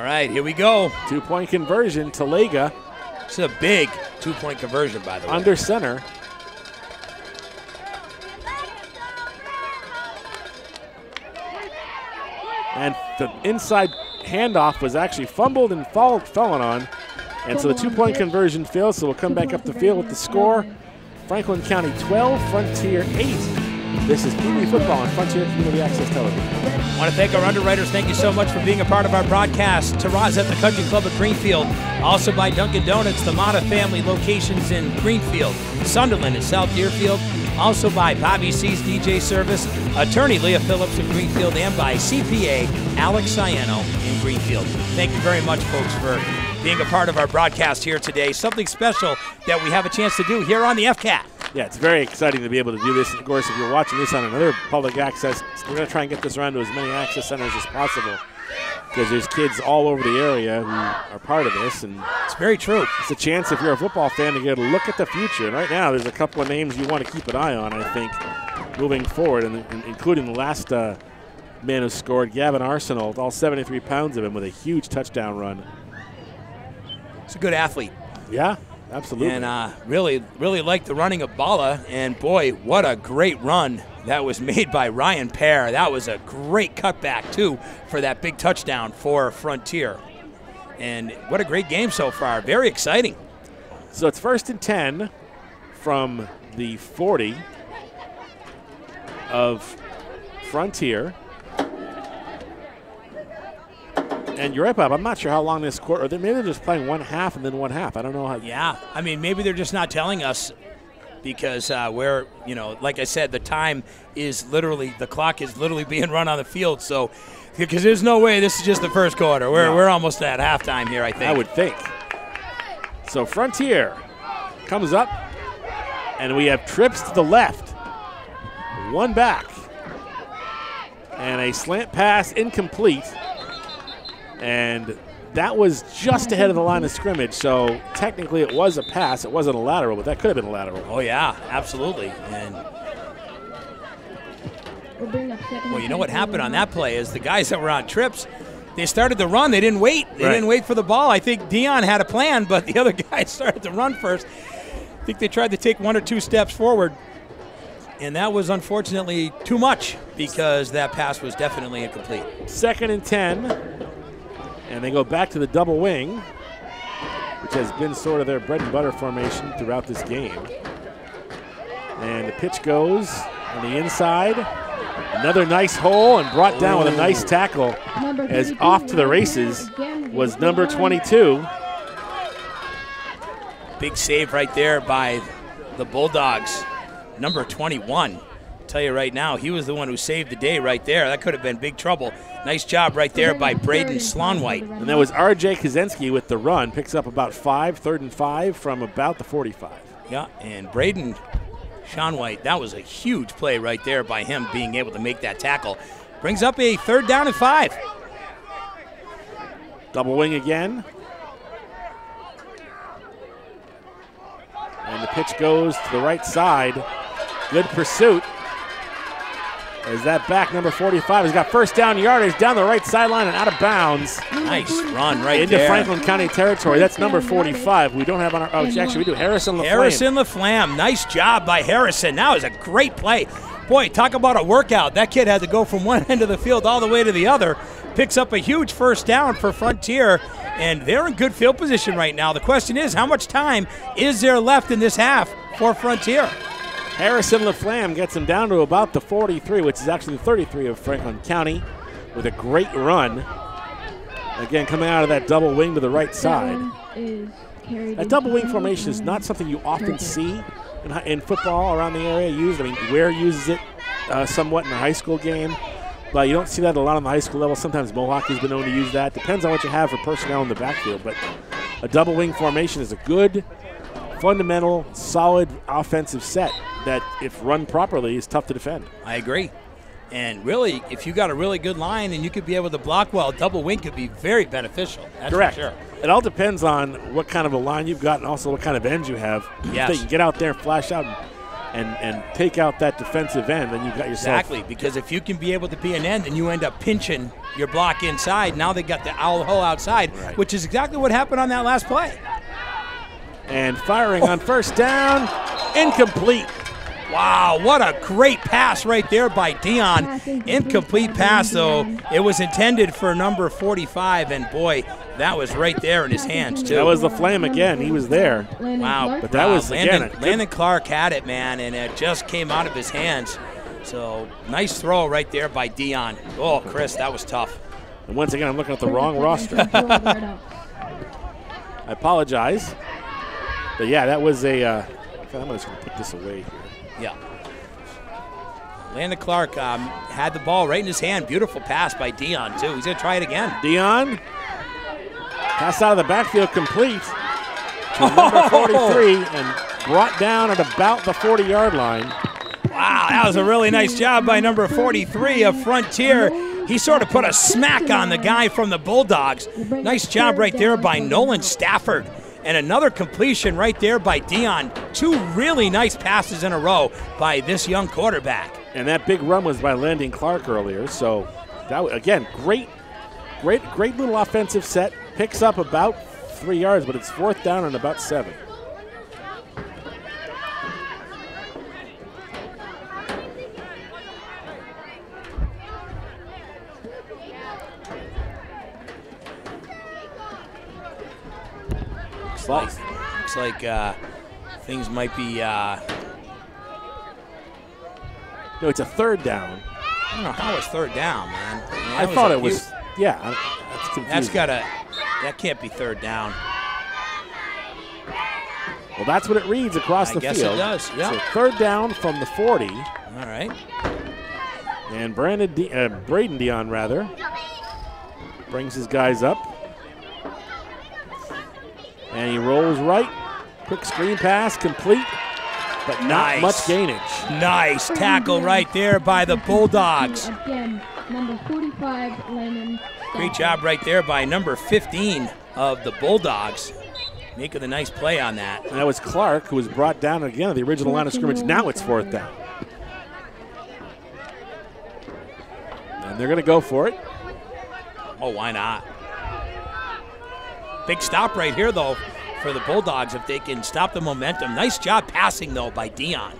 All right, here we go. Two-point conversion, Talega This is a big two-point conversion, by the way. under center. And the inside handoff was actually fumbled and fall, fallen on. And so the two point conversion fails, so we'll come back up the field with the score. Franklin County 12, Frontier 8. This is Pee Wee Football on Frontier Community Access Television. I want to thank our underwriters. Thank you so much for being a part of our broadcast. Terraza at the Country Club of Greenfield. Also by Dunkin' Donuts, the Mata family locations in Greenfield, Sunderland, and South Deerfield. Also by Bobby C's DJ Service, attorney Leah Phillips of Greenfield, and by CPA Alex Ciano in Greenfield. Thank you very much, folks, for being a part of our broadcast here today. Something special that we have a chance to do here on the FCAT. Yeah, it's very exciting to be able to do this. And of course, if you're watching this on another public access, we're going to try and get this around to as many access centers as possible because there's kids all over the area who are part of this. And It's very true. it's a chance if you're a football fan to get a look at the future. And right now, there's a couple of names you want to keep an eye on, I think, moving forward, and, and including the last uh, man who scored, Gavin Arsenault, all 73 pounds of him with a huge touchdown run. It's a good athlete. Yeah, absolutely. And uh, really, really liked the running of Bala. And boy, what a great run that was <laughs> made by Ryan Pear. That was a great cutback, too, for that big touchdown for Frontier. And what a great game so far. Very exciting. So it's first and 10 from the 40 of Frontier. And you're right, Bob. I'm not sure how long this quarter. Or they- maybe they're just playing one half and then one half. I don't know how. Yeah. I mean, maybe they're just not telling us because uh, we're, you know, like I said, the time is literally, the clock is literally <laughs> being run on the field. So, because there's no way this is just the first quarter. We're, No. we're almost at halftime here, I think. I would think. So Frontier comes up, and we have trips to the left, one back, and a slant pass incomplete. And that was just ahead of the line of scrimmage, so technically it was a pass. It wasn't a lateral, but that could have been a lateral. Oh, yeah, absolutely. And, We'll bring up second. well, you know what happened on that play is the guys that were on trips, they started to run. They didn't wait. They Right. didn't wait for the ball. I think Dion had a plan, but the <laughs> other guys started to run first. I think they tried to take one or two steps forward. And that was unfortunately too much because that pass was definitely incomplete. Second and 10. And they go back to the double wing, which has been sort of their bread and butter formation throughout this game. And the pitch goes on the inside. Another nice hole and brought down with a nice tackle as off to the races was number 22. Big save right there by the Bulldogs. Number 21. Tell you right now, he was the one who saved the day right there. That could have been big trouble. Nice job right there by Braden Slonwhite. And that was R.J. Kazensky with the run. Picks up about five, third and five from about the 45. Yeah, and Braden Sean White, that was a huge play right there by him being able to make that tackle. Brings up a third down and five. Double wing again. And the pitch goes to the right side. Good pursuit. As that back number 45 He's got first down yardage down the right sideline and out of bounds Nice run right there. into there. Franklin County territory. That's number 45. We don't have on our. Oh, actually, we do. Harrison LaFlamme. Harrison LaFlamme, nice job by Harrison. That was a great play. Boy, talk about a workout. That kid had to go from <laughs> one end of the field all the way to the other. Picks up a huge first down for Frontier, and they're in good field position right now. The question is, how much time is there left in this half for Frontier? Harrison LaFlamme gets him down to about the 43, which is actually the 33 of Franklin County, with a great run. Again, coming out of that double wing to the right side. one is carried A double wing formation is not something you often see in, in football around the area used. I mean, Ware uses it uh, somewhat in a high school game, but you don't see that a lot on the high school level. Sometimes Mohawk has been known to use that. Depends on what you have for personnel in the backfield, but a double wing formation is a good, fundamental, solid offensive set that, if run properly, is tough to defend. I agree. And really, if you got a really good line and you could be able to block well, double wing could be very beneficial. That's Correct. For sure. It all depends on what kind of a line you've got and also what kind of ends you have. Yes. If they can get out there and flash out and, and, and take out that defensive end, then you've got yourself Exactly, because if you can be able to be an end and you end up pinching your block inside, now they got the owl hole outside, Right. which is exactly what happened on that last play. and firing on first down, incomplete. Wow, what a great pass right there by Dion. Incomplete Incomplete pass, though. It was intended for number 45, and boy, that was right there in his hands, too. That was LaFlamme again. He was there. Wow, But that Wow, was, again, Landon, a Landon Clark had it, man, and it just came out of his hands. So nice throw right there by Dion. Oh, Chris, that was tough. And once again, I'm looking at the wrong roster. and ten for the Red Hawks. I apologize. But yeah, that was a. Uh, I'm just going to put this away here. Yeah. Landon Clark um, had the ball right in his hand. Beautiful pass by Dion, too. He's going to try it again. Dion. Pass out of the backfield complete to <laughs> number 43 and brought down at about the 40 yard line. Wow, that was a really nice job by number 43 of Frontier. He sort of put a smack on the guy from the Bulldogs. Nice job right there by Nolan Stafford. And another completion right there by Dion. Two really nice passes in a row by this young quarterback. And that big run was by Landon Clark earlier. So that again, great, great, great little offensive set. Picks up about three yards, but it's fourth down and about seven. Looks like, looks like uh, things might be, uh, No, it's a third down. don't know how it's third down, man. I, mean, I that thought it was. Yeah, that's confusing. That's got to, that can't be third down. Well, that's what it reads across I the guess it field. does, yeah. So third down from the 40, All right. and Brandon De- uh, Braden Dion rather brings his guys up, and he rolls right. Quick screen pass complete, but not Nice. much gainage. Nice tackle right there by the Bulldogs. Again, number 45, Layman. Great job right there by number 15 of the Bulldogs. Making a nice play on that. And that was Clark, who was brought down again at the original line of scrimmage. Now it's fourth down. And they're going to go for it. Oh, why not? Big stop right here, though, for the Bulldogs if they can stop the momentum. Nice job passing, though, by Dion.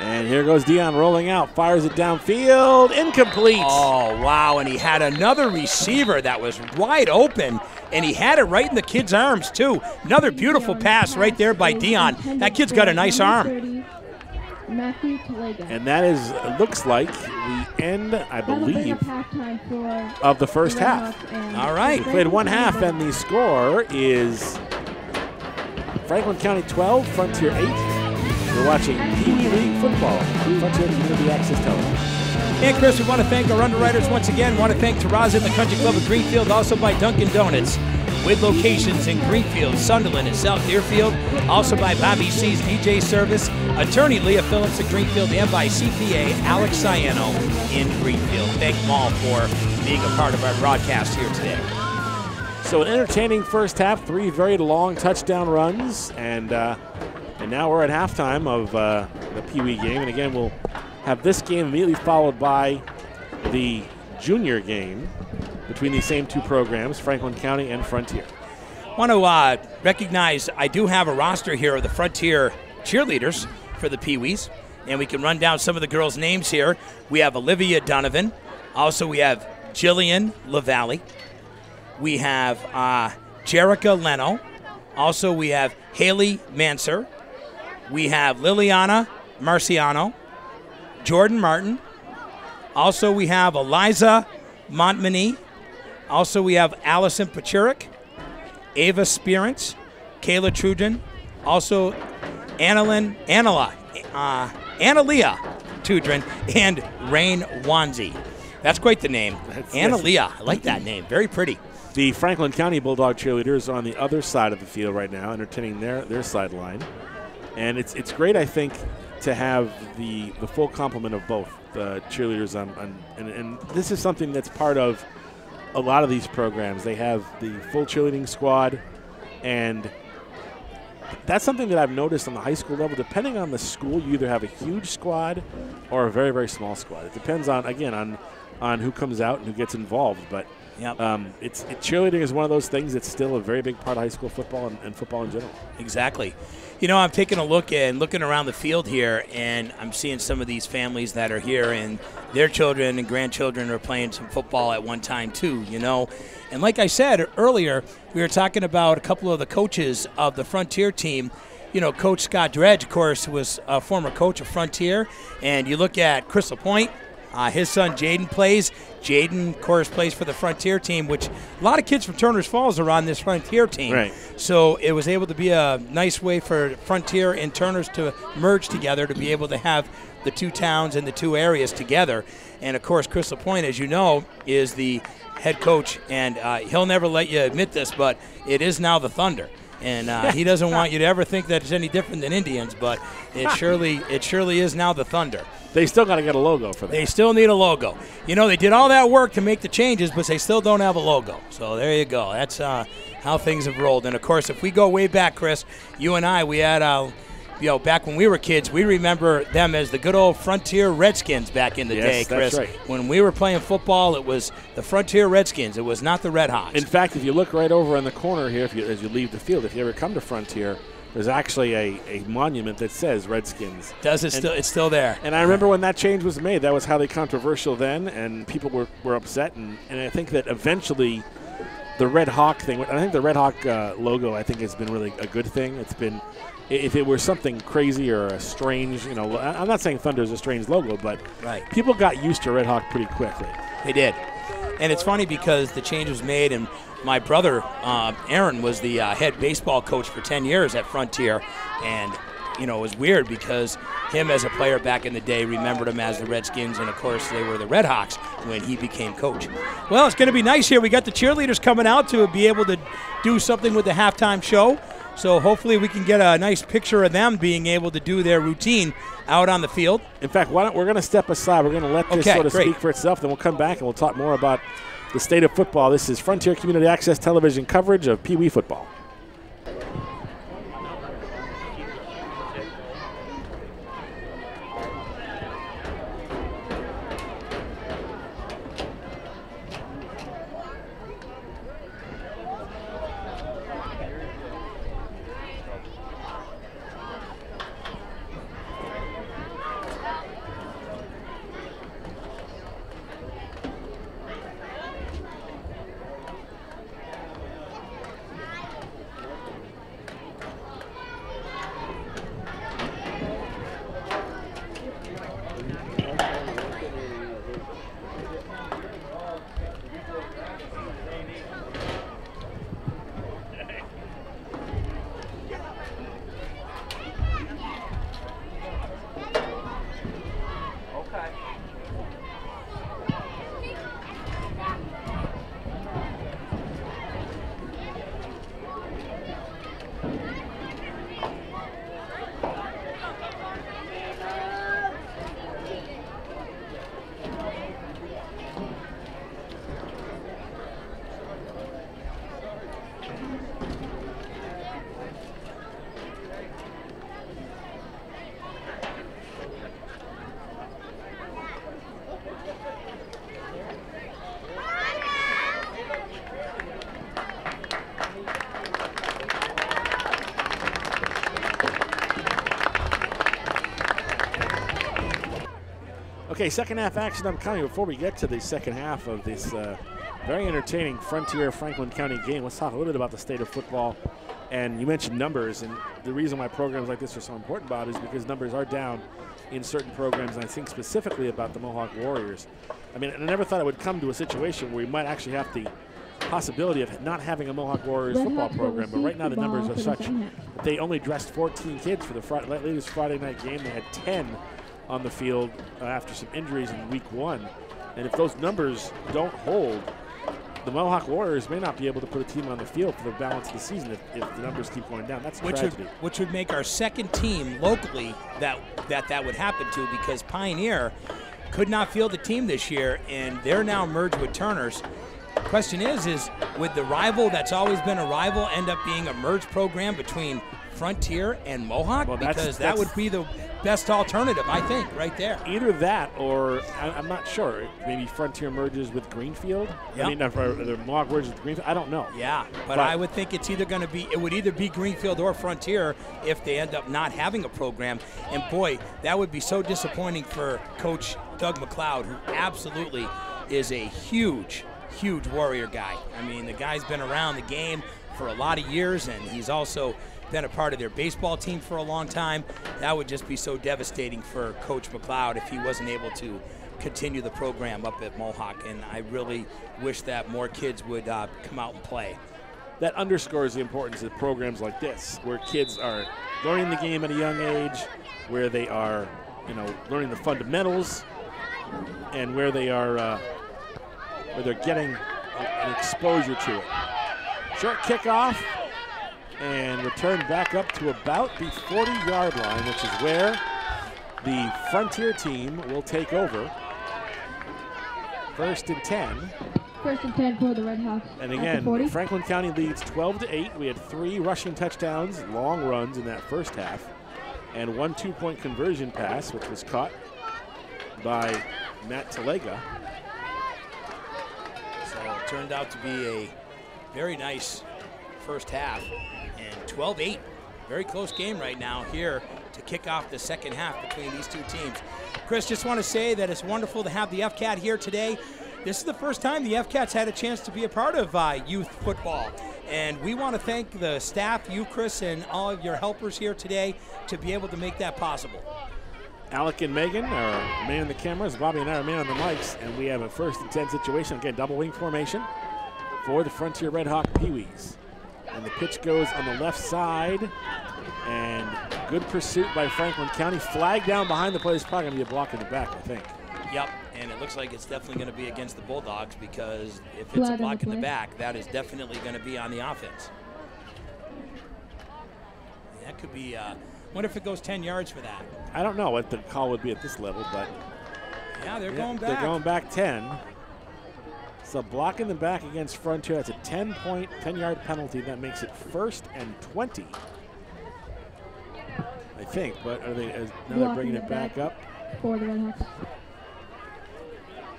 And here goes Dion rolling out, fires it downfield, incomplete. Oh, wow. And he had another receiver that was wide open, and he had it right in the kid's arms, too. Another beautiful pass right there by Dion. That kid's got a nice arm. Matthew Talega. And that is looks like the end, I believe, up halftime for of the first half. All right. We played one half, and the score is Franklin County 12, Frontier 8. You're watching Pee Wee League football on Frontier Community Access Television. And Chris, we want to thank our underwriters once again. We want to thank Terraza and the Country Club of Greenfield, also by Dunkin' Donuts, with locations in Greenfield, Sunderland, and South Deerfield. Also by Bobby C's DJ Service, attorney Leah Phillips of Greenfield, and by CPA Alex Ciano in Greenfield. Thank them all for being a part of our broadcast here today. So an entertaining first half, three very long touchdown runs, and uh, and now we're at halftime of uh, the Pee Wee game. And again, we'll have this game immediately followed by the junior game between these same two programs, Franklin County and Frontier. I want to uh, recognize I do have a roster here of the Frontier cheerleaders for the Pee Wees, and we can run down some of the girls' names here. We have Olivia Donovan. Also, we have Jillian LaValle. We have uh, Jerica Leno. Also, we have Haley Manser. We have Liliana Marciano. Jordan Martin. Also, we have Eliza Montmany. Also, we have Allison Pachurik. Ava Spearance, Kayla Trudgen, also Annalyn, Annala, uh, Analia Trudgen, and Rain Wanzi. That's quite the name. That's- Analia. I like that name. Very pretty. The Franklin County Bulldog cheerleaders are on the other side of the field right now, entertaining their, their sideline. And it's it's great, I think, to have the the full complement of both the cheerleaders on, on and, and this is something that's part of a lot of these programs. They have the full cheerleading squad, and that's something that I've noticed on the high school level. Depending on the school, you either have a huge squad or a very very small squad. It depends on again on on who comes out and who gets involved, but. Yep. Um, it's it, cheerleading is one of those things that's still a very big part of high school football and, and football in general. Exactly. You know, I'm taking a look and looking around the field here, and I'm seeing some of these families that are here, and their children and grandchildren are playing some football at one time too. You know, and like I said earlier, we were talking about a couple of the coaches of the Frontier team. You know, Coach Scott Dredge, of course, was a former coach of Frontier, and you look at Crystal Point. Uh, his son Jaden plays. Jaden, of course, plays for the Frontier team, which a lot of kids from Turner's Falls are on this Frontier team. Right. So it was able to be a nice way for Frontier and Turner's to merge together to be able to have the two towns and the two areas together. And of course, Crystal Point, as you know, is the head coach, and uh, he'll never let you admit this, but it is now the Thunder. And uh, he doesn't want you to ever think that it's any different than Indians, but it surely it surely is now the Thunder. They still got to get a logo for that. They still need a logo. You know, they did all that work to make the changes, but they still don't have a logo. So there you go. That's uh, how things have rolled. And of course, if we go way back, Chris, you and I, we had, uh, you know, back when we were kids, we remember them as the good old Frontier Redskins back in the Yes, day, that's Chris. right. When we were playing football, it was the Frontier Redskins. It was not the Red Hawks. In fact, if you look right over in the corner here, if you, as you leave the field, if you ever come to Frontier, there's actually a, a monument that says Redskins. Does it and- still? It's still there. And I remember when that change was made, that was highly controversial then, and people were, were upset. And, and I think that eventually the Red Hawk thing, I think the Red Hawk uh, logo, I think has been really a good thing. It's been, if it were something crazy or a strange, you know, I'm not saying Thunder is a strange logo, but Right. people got used to Red Hawk pretty quickly. They did. And it's funny because the change was made, and my brother uh, Aaron was the uh, head baseball coach for 10 years at Frontier, and you know it was weird because him as a player back in the day remembered him as the Redskins, and of course they were the Red Hawks when he became coach. Well, it's going to be nice here. We got the cheerleaders coming out to be able to do something with the halftime show. So hopefully we can get a nice picture of them being able to do their routine out on the field. In fact, why don't we're going to step aside? We're going to let this Okay, sort of great. speak for itself. Then we'll come back and we'll talk more about the state of football. This is Frontier Community Access Television coverage of Pee Wee football. Okay, second half action upcoming. Before we get to the second half of this uh, very entertaining Frontier Franklin County game, let's talk a little bit about the state of football. And you mentioned numbers, and the reason why programs like this are so important, Bob, is because numbers are down in certain programs. And I think specifically about the Mohawk Warriors. I mean, I never thought it would come to a situation where we might actually have the possibility of not having a Mohawk Warriors football program, but right now the the numbers are such that they only dressed 14 kids for the Friday, latest Friday night game. They had 10 on the field uh, after some injuries in week one. And if those numbers don't hold, the Mohawk Warriors may not be able to put a team on the field for the balance of the season if, if the numbers keep going down. That's which would tragedy. which would make our second team locally that that that would happen to because Pioneer could not field a team this year and they're now merged with Turner's. Question is, is would the rival that's always been a rival end up being a merged program between Frontier and Mohawk? Well, that's- because that that's- would be the best alternative, I think, right there. Either that or I, I'm not sure. Maybe Frontier merges with Greenfield. I mean, if, or the Mohawk merges with Greenfield. I don't know. Yeah, but, But- I would think it's either going to be it would either be Greenfield or Frontier if they end up not having a program. And boy, that would be so disappointing for Coach Doug McLeod, who absolutely is a huge, huge Warrior guy. I mean, the guy's been around the game for a lot of years, and he's also been a part of their baseball team for a long time. That would just be so devastating for Coach McLeod if he wasn't able to continue the program up at Mohawk. And I really wish that more kids would uh, come out and play. that underscores the importance of programs like this, where kids are learning the game at a young age, where they are, you know, learning the fundamentals, and where they are, uh, where they're getting an exposure to it. Short kickoff, and return back up to about the 40-yard line, which is where the Frontier team will take over. First and 10. First and 10 for the Red Hawks. And again, Franklin County leads 12 to 8. We had three rushing touchdowns, long runs in that first half, and one two point conversion pass, which was caught by Matt Talega. So it turned out to be a very nice first half and 12 8. Very close game right now here to kick off the second half between these two teams. Chris, just want to say that it's wonderful to have the FCAT here today. This is the first time the FCAT's had a chance to be a part of uh, youth football. And we want to thank the staff, you, Chris, and all of your helpers here today to be able to make that possible. Alec and Megan are man on the cameras. Bobby and I are man on the mics, and we have a first and ten situation. Again, double wing formation for the Frontier Red Hawk Pee-wees. And the pitch goes on the left side, and good pursuit by Franklin County. Flag down behind the play. There's probably going to be a block in the back, I think. Yep, and it looks like it's definitely going to be against the Bulldogs because if it's Flag a on block the in the back, that is definitely going to be on the offense. That could be. Uh, wonder if it goes 10 yards for that. I don't know what the call would be at this level, but Yeah, they're yeah, going back. they're going back 10. So block in the back against Frontier. That's a 10 point, 10 yard penalty. That makes it first and 20. I think, but are they? Is, now they're bringing it back back. up. for the Red Hawks.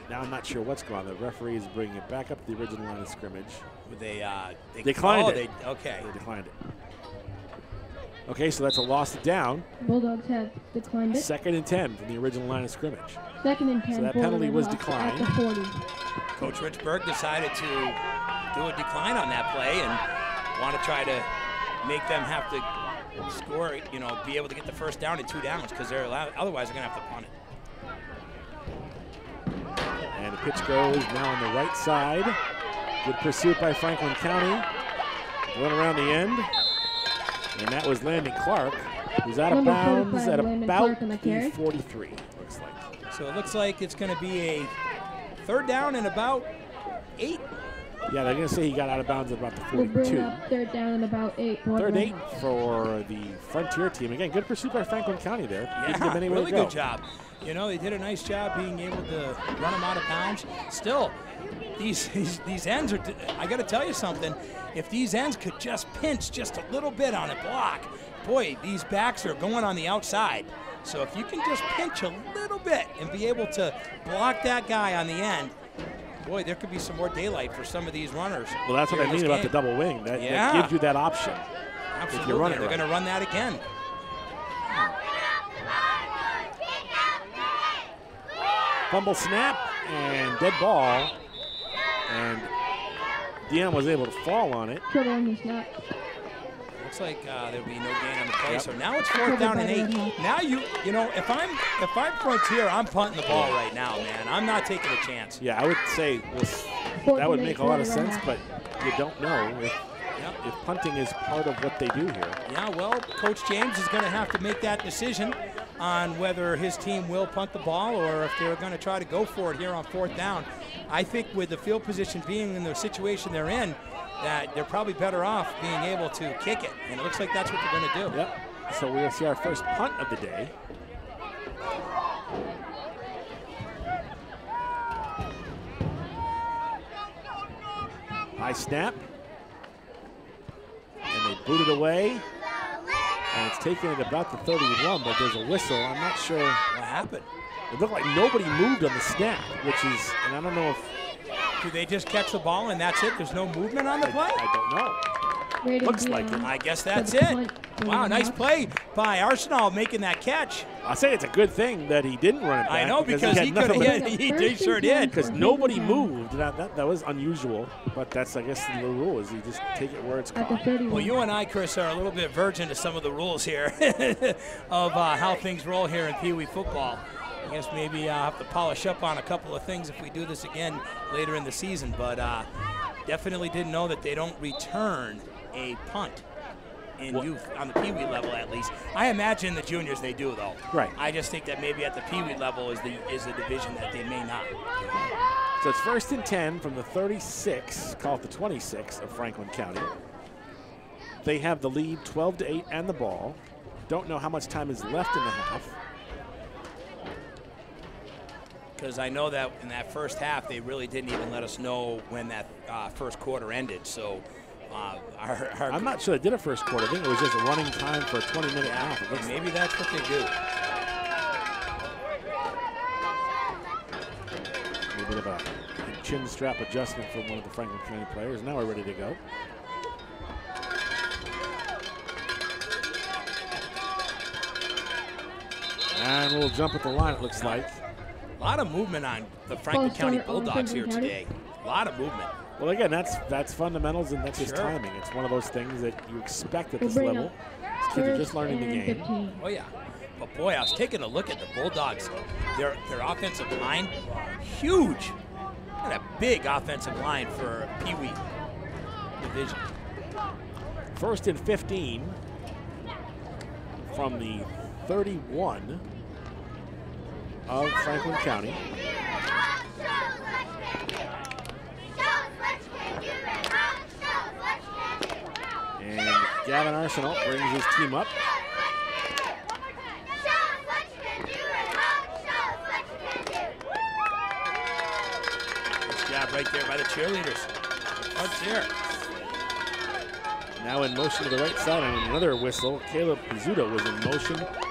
Now I'm not sure what's going on. The referee is bringing it back up to the original line of scrimmage. They, uh, they Declined oh, it. They, okay. They declined it. Okay, so that's a loss down. Bulldogs have declined it. Second and 10 from the original line of scrimmage. Second and 10 that penalty was declined. Coach Rich Berg decided to do a decline on that play and want to try to make them have to score, you know, be able to get the first down and two downs because they're allowed, otherwise they're going to have to punt it. And the pitch goes now on the right side. Good pursuit by Franklin County. Went around the end. And that was Landon Clark, who's out of bounds at about the the 43, looks like. So it looks like it's going to be a third down and about eight. Yeah, they're going to say he got out of bounds at about the 42. third down and about eight. for the Third Red eight for the Frontier team. Again, good pursuit by Franklin County there. Yeah, really go. good job. You know, they did a nice job being able to run them out of bounds. Still, these these, these ends are. I got to tell you something. If these ends could just pinch just a little bit on a block, boy, these backs are going on the outside. So if you can just pinch a little bit and be able to block that guy on the end, boy, there could be some more daylight for some of these runners. Well, that's what I mean this about the double wing. That, that gives you that option. Absolutely, run it they're right. going to run that again. Fumble snap and dead ball. And Dion was able to fall on it. Trouble on the snap. Looks like uh, there'll be no gain on the play. Yep. So now it's fourth down and eight. Now you, you know, if I'm if I'm Frontier, I'm punting the ball right now, man. I'm not taking a chance. Yeah, I would say this, that would make a lot of sense, but you don't know if, Yep. if punting is part of what they do here. Yeah, well, Coach James is going to have to make that decision on whether his team will punt the ball or if they're going to try to go for it here on fourth down. I think with the field position being in the situation they're in, that they're probably better off being able to kick it, and it looks like that's what they're going to do. Yep. So we'll see our first punt of the day. High snap. And they boot it away. And it's taken at about the 31, but there's a whistle. I'm not sure. What happened? It looked like nobody moved on the snap, which is, and I don't know if, Do they just catch the ball and that's it? There's no movement on the play? I don't know. Rated Looks like it. I guess that's it. punt for the Wow, nice play by Arsenault making that catch. I'll say it's a good thing that he didn't run it back. I know because he he could have but- hit. He, First he sure did. because nobody Hazeltown. moved. That, that, that was unusual, but that's, I guess, the rule is you just take it where it's At the caught. Well, you and I, Chris, are a little bit virgin to some of the rules here <laughs> of uh, how things roll here in Pee Wee football. I guess maybe I'll have to polish up on a couple of things if we do this again later in the season, but uh, definitely didn't know that they don't return a punt in Well- youth on the Pee Wee level at least. I imagine the juniors they do though. Right. I just think that maybe at the Pee Wee level is the is the division that they may not. So it's first and 10 from the 36, call it the 26 of Franklin County. They have the lead 12 to 8 and the ball. Don't know how much time is left in the half. Because I know that in that first half they really didn't even let us know when that uh, first quarter ended. So uh, our, <laughs> our I'm not sure they did a first quarter. I think it was just a running time for a 20 minute half. It looks like. maybe that's what they do. A little bit of a chin strap adjustment from one of the Franklin County players. Now we're ready to go. And we'll jump at the line, it looks like. A lot of movement on the Franklin False County start on Bulldogs here today. A lot of movement. Well, again, that's that's fundamentals and that's just Sure. timing. It's one of those things that you expect at this bring level. up These kids are just learning the game. 15. Oh yeah. But boy, I was taking a look at the Bulldogs. Their their offensive line, huge. Got a big offensive line for Pee Wee division. First and 15 from the 31 of Franklin County. And Gavin Arsenault brings his team up. Nice job right there by the cheerleaders. Frontier. Now in motion to the right side and another whistle. Caleb Pizzuto was in motion.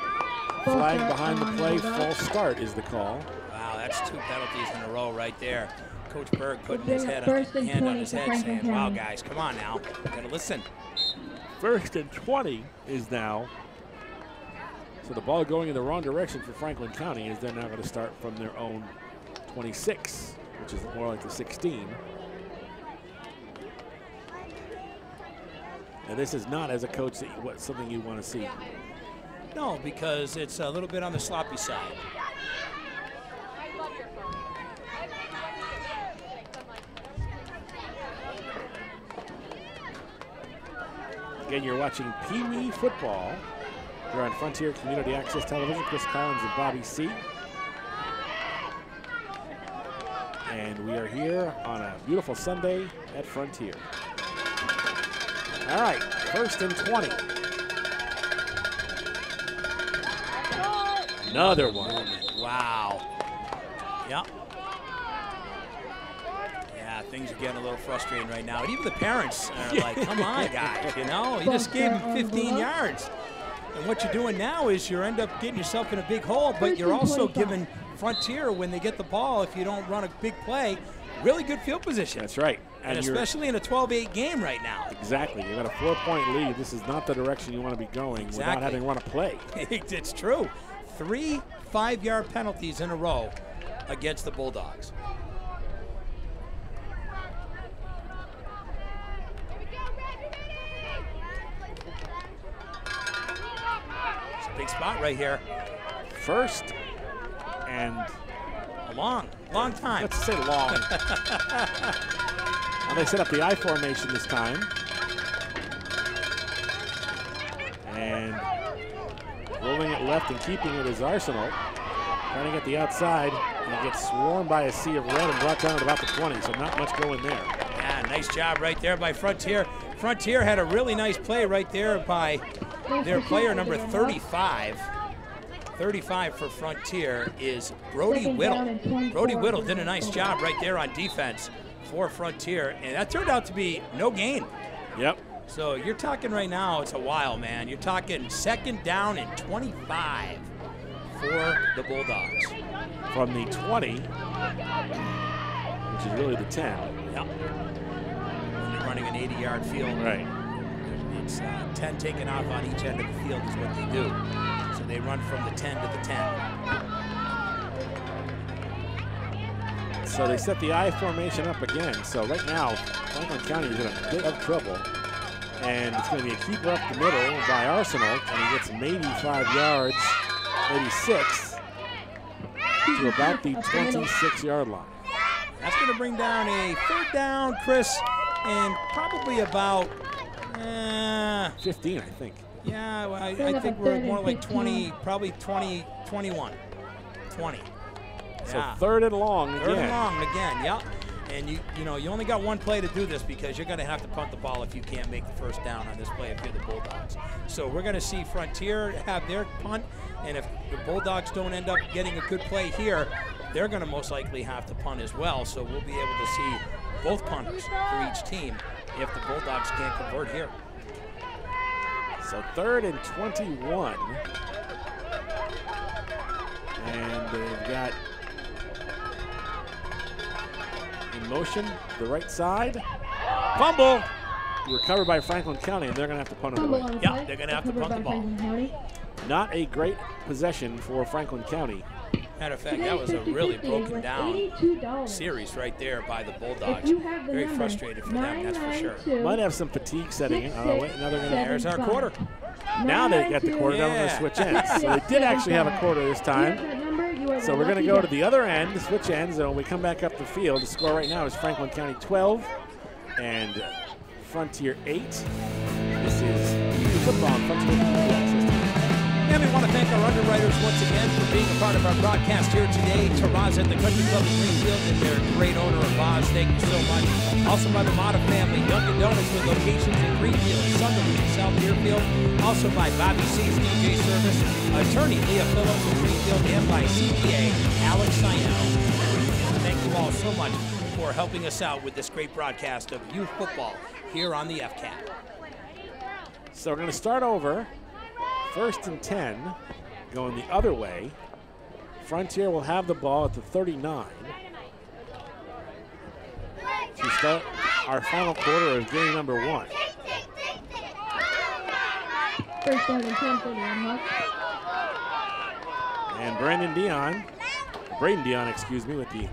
Flag behind the play. Bulldogs. False start is the call. Wow, that's two penalties in a row right there. Coach Berg putting his head on, first hand on his head saying, wow, guys, come on now. Gotta listen. First and 20 is now. So the ball going in the wrong direction for Franklin County is they're now going to start from their own 26, which is more like the 16. And this is not, as a coach, that you- what something you want to see. No, because it's a little bit on the sloppy side. Again, you're watching Pee Wee football. You're on Frontier Community Access Television. Chris Collins and Bobby C. And we are here on a beautiful Sunday at Frontier. All right, first and 20. Another one. Wow. Yep. Yeah, things are getting a little frustrating right now. And even the parents are <laughs> like, come on, guys, you know? You just gave them 15 yards. And what you're doing now is you end up getting yourself in a big hole, but you're also giving Frontier, when they get the ball, if you don't run a big play, really good field position. That's right. And you're- especially in a 12-8 game right now. Exactly. You've got a four-point lead. This is not the direction you want to be going without having run a play. <laughs> it's true. Three five-yard penalties in a row against the Bulldogs. It's a big spot right here. First and A long, long time. let's say long. <laughs> now they set up the I formation this time. And rolling it left and keeping it is Arsenault. Trying to get the outside. And he gets swarmed by a sea of red and brought down at about the 20, so not much going there. Yeah, nice job right there by Frontier. Frontier had a really nice play right there by their player number 35. 35 for Frontier is Brody Whittle. down and 24 Brody Whittle did a nice job right there on defense for Frontier, and that turned out to be no gain. Yep. So you're talking right now, it's a while, man. You're talking second down and 25 for the Bulldogs. From the 20, which is really the 10. Yep. When you're running an 80 yard field, Right. It's uh, 10 taken off on each end of the field is what they do. So they run from the 10 to the 10. So they set the I formation up again. So right now, Franklin County is in a bit of trouble. And it's going to be a keeper up the middle by Arsenault. And he gets maybe five yards, maybe six, to about the 26 yard line. That's going to bring down a third down, Chris, and probably about, uh, 15, I think. yeah, well, I, I think we're third more like 20, probably 20, 21. 20. So Yeah. third and long Third and long again, yep. And you you know you only got one play to do this because you're going to have to punt the ball if you can't make the first down on this play if you're the Bulldogs. So we're going to see Frontier have their punt, and if the Bulldogs don't end up getting a good play here, they're going to most likely have to punt as well. So we'll be able to see both punters for each team if the Bulldogs can't convert here. So third and 21. And they've got in motion the right side. Fumble! Recovered by Franklin County, and they're going to have to punt it away. Yeah, they're gonna have to punt the ball. Not a great possession for Franklin County. Matter of fact, that was a really broken down series right there by the Bulldogs. you have the Very frustrated for them, that's for sure. Might have some fatigue setting uh, in. Oh, wait, now they're going to. There's our quarter. Now they got the quarter. Now we're going to switch ends. So they did actually have a quarter this <laughs> time. So we're going to go to the other end, switch ends, and when we come back up the field, the score right now is Franklin County 12 and Frontier 8. This is football on Frontier. And we want to thank our underwriters once again for being a part of our broadcast here today. Terraza at the Country Club in Greenfield and their great owner of Oz. Thank you so much. Also by the Mata family, Dunkin' Donuts with locations in Greenfield, Sunderland, and South Deerfield. Also by Bobby C's DJ Service, attorney Leah Phillips in Greenfield, and by CPA Alex Sinel. Thank you all so much for helping us out with this great broadcast of youth football here on the FCAT. So we're going to start over. First and 10, going the other way. Frontier will have the ball at the 39. To start our final quarter of game number one. First down and 10 for the Red Hawks. And Brandon Dion, Braden Dion, excuse me, with the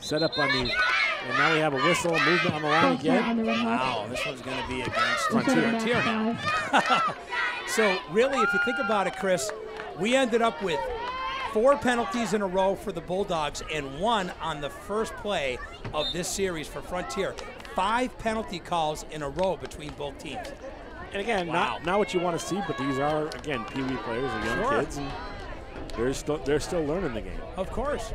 setup on the, and now we have a whistle movement on the line First down on again. the Red Hawks. Wow, this one's going to be against Frontier. Frontier now. <laughs> So really, if you think about it, Chris, we ended up with four penalties in a row for the Bulldogs and one on the first play of this series for Frontier. Five penalty calls in a row between both teams. And again, Wow. not, not what you want to see, but these are, again, Pee Wee players or young Sure. kids, and they're still, they're still learning the game. Of course.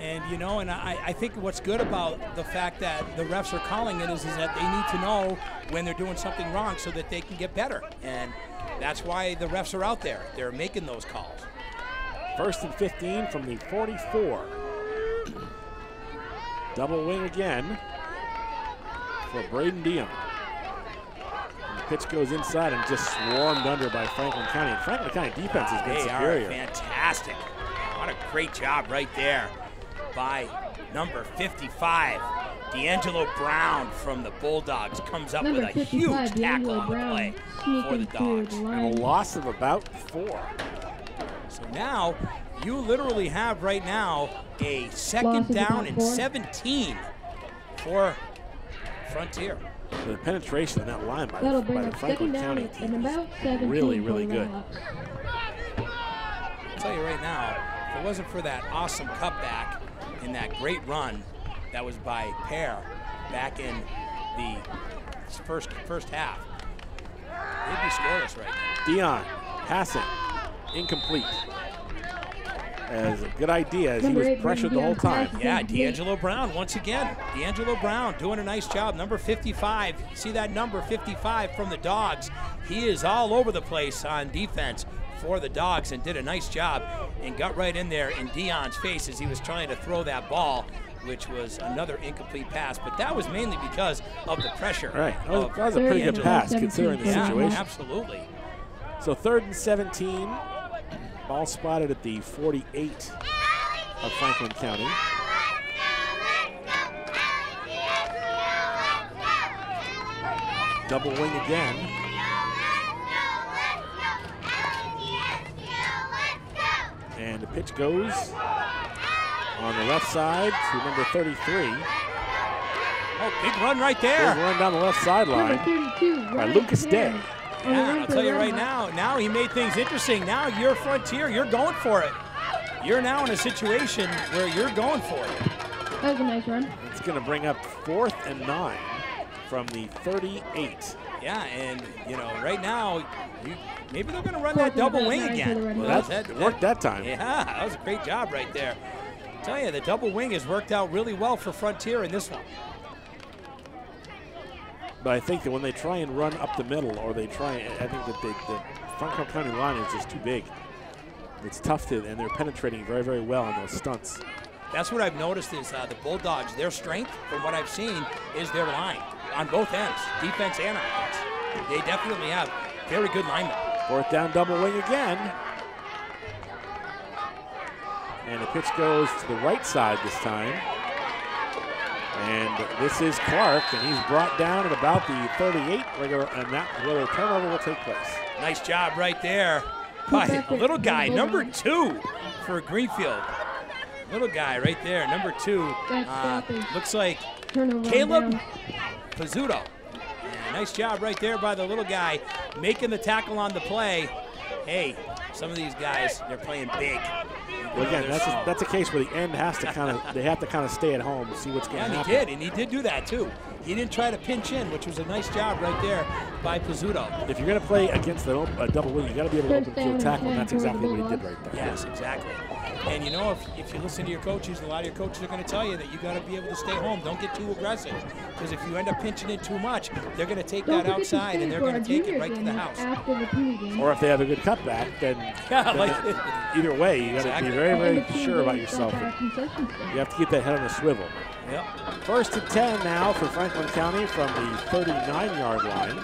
And you know, and I, I think what's good about the fact that the refs are calling it is, is that they need to know when they're doing something wrong so that they can get better. And that's why the refs are out there. They're making those calls. First and 15 from the 44. Double wing again for Braden Dion. And the pitch goes inside and just swarmed under by Franklin County. And Franklin County defense has been They superior. are fantastic. What a great job right there by number 55. D'Angelo Brown from the Bulldogs comes up Number with a 55, huge tackle on the Brown, play for the through Dogs. the and a loss of about four. So now you literally have right now a second of down about and 17 for Frontier. The penetration in that line by, That'll the- bring by the Franklin County team. about 17 really, really good. I'll tell you right now, if it wasn't for that awesome cutback and that great run that was by Pear back in the first first half, they'd be scoreless right now. Dion passing, incomplete. As a good idea as he was pressured the whole time. Yeah, D'Angelo Brown once again. D'Angelo Brown doing a nice job. Number 55. See that number 55 from the Dogs. He is all over the place on defense for the Dogs and did a nice job and got right in there in Dion's face as he was trying to throw that ball, which was another incomplete pass. But that was mainly because of the pressure. Right, that was, that was a pretty good pass considering the yeah, situation. absolutely. So third and 17, ball spotted at the 48 of Franklin County. Double wing again. And the pitch goes on the left side to number 33. Oh, big run right Big there. run down the left Number sideline. 32, by Lucas Perry. Day. Yeah, and I'll for tell you right now, now he made things interesting. Now you're Frontier, you're going for it. You're now in a situation where you're going for it. That was a nice run. It's going to bring up fourth and nine from the 38. Yeah, and you know, right now, you, maybe they're going to run that double wing again. the Red Well, Hawks. that, it worked that time. Yeah, that was a great job right there. tell you, the double wing has worked out really well for Frontier in this one. But I think that when they try and run up the middle, or they try, I think that they, the Franklin County line is just too big. It's tough to, and they're penetrating very, very well on those stunts. That's what I've noticed is uh, the Bulldogs, their strength, from what I've seen, is their line on both ends, defense and offense. They definitely have very good linemen. Fourth down, double wing again. And the pitch goes to the right side this time. And this is Clark, and he's brought down at about the 38, where- and that where a turnover will take place. Nice job right there by a little guy, number two for Greenfield. Little guy right there, number two. Uh, looks like Caleb downs. Pizzuto. And nice job right there by the little guy making the tackle on the play. Hey, some of these guys, they're playing big. Well, again, that's a, that's a case where the end has to kind of <laughs> they have to kind of stay at home and see what's going Yeah, to and he did, and he did do that too. He didn't try to pinch in, which was a nice job right there by Pizzuto. If you're going to play against a, a double wing, you got to be able to open field tackle, and that's exactly what he did right there. Yes, exactly. And you know, if, if you listen to your coaches, a lot of your coaches are going to tell you that you got to be able to stay home. Don't get too aggressive, because if you end up pinching it too much, they're going to take Don't that outside and they're going to take it right to the house. The Or if they have a good cutback, then, <laughs> Yeah, then like it- either way, you got to Exactly. be very, very sure about yourself. they'll have concession stand. You have to keep that head on a swivel. Yep. First and 10 now for Franklin County from the 39 yard line.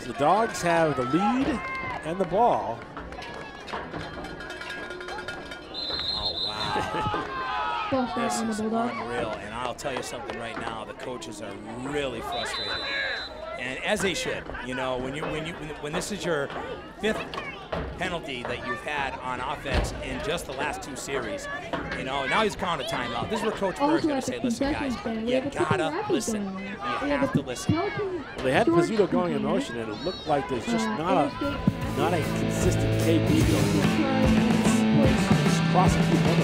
So the Dogs have the lead and the ball. This is unreal, and I'll tell you something right now. The coaches are really frustrated, and as they should. You know, when you when you when, when this is your fifth penalty that you've had on offense in just the last two series, you know, now he's calling a timeout. This is where Coach Burr's Also going to say, "Listen, guys, you have a couple gotta listen. You have have to listen." Pelican They had George Pizzuto going in container, motion, and it looked like there's just uh, not a not a consistent KB going. Package, I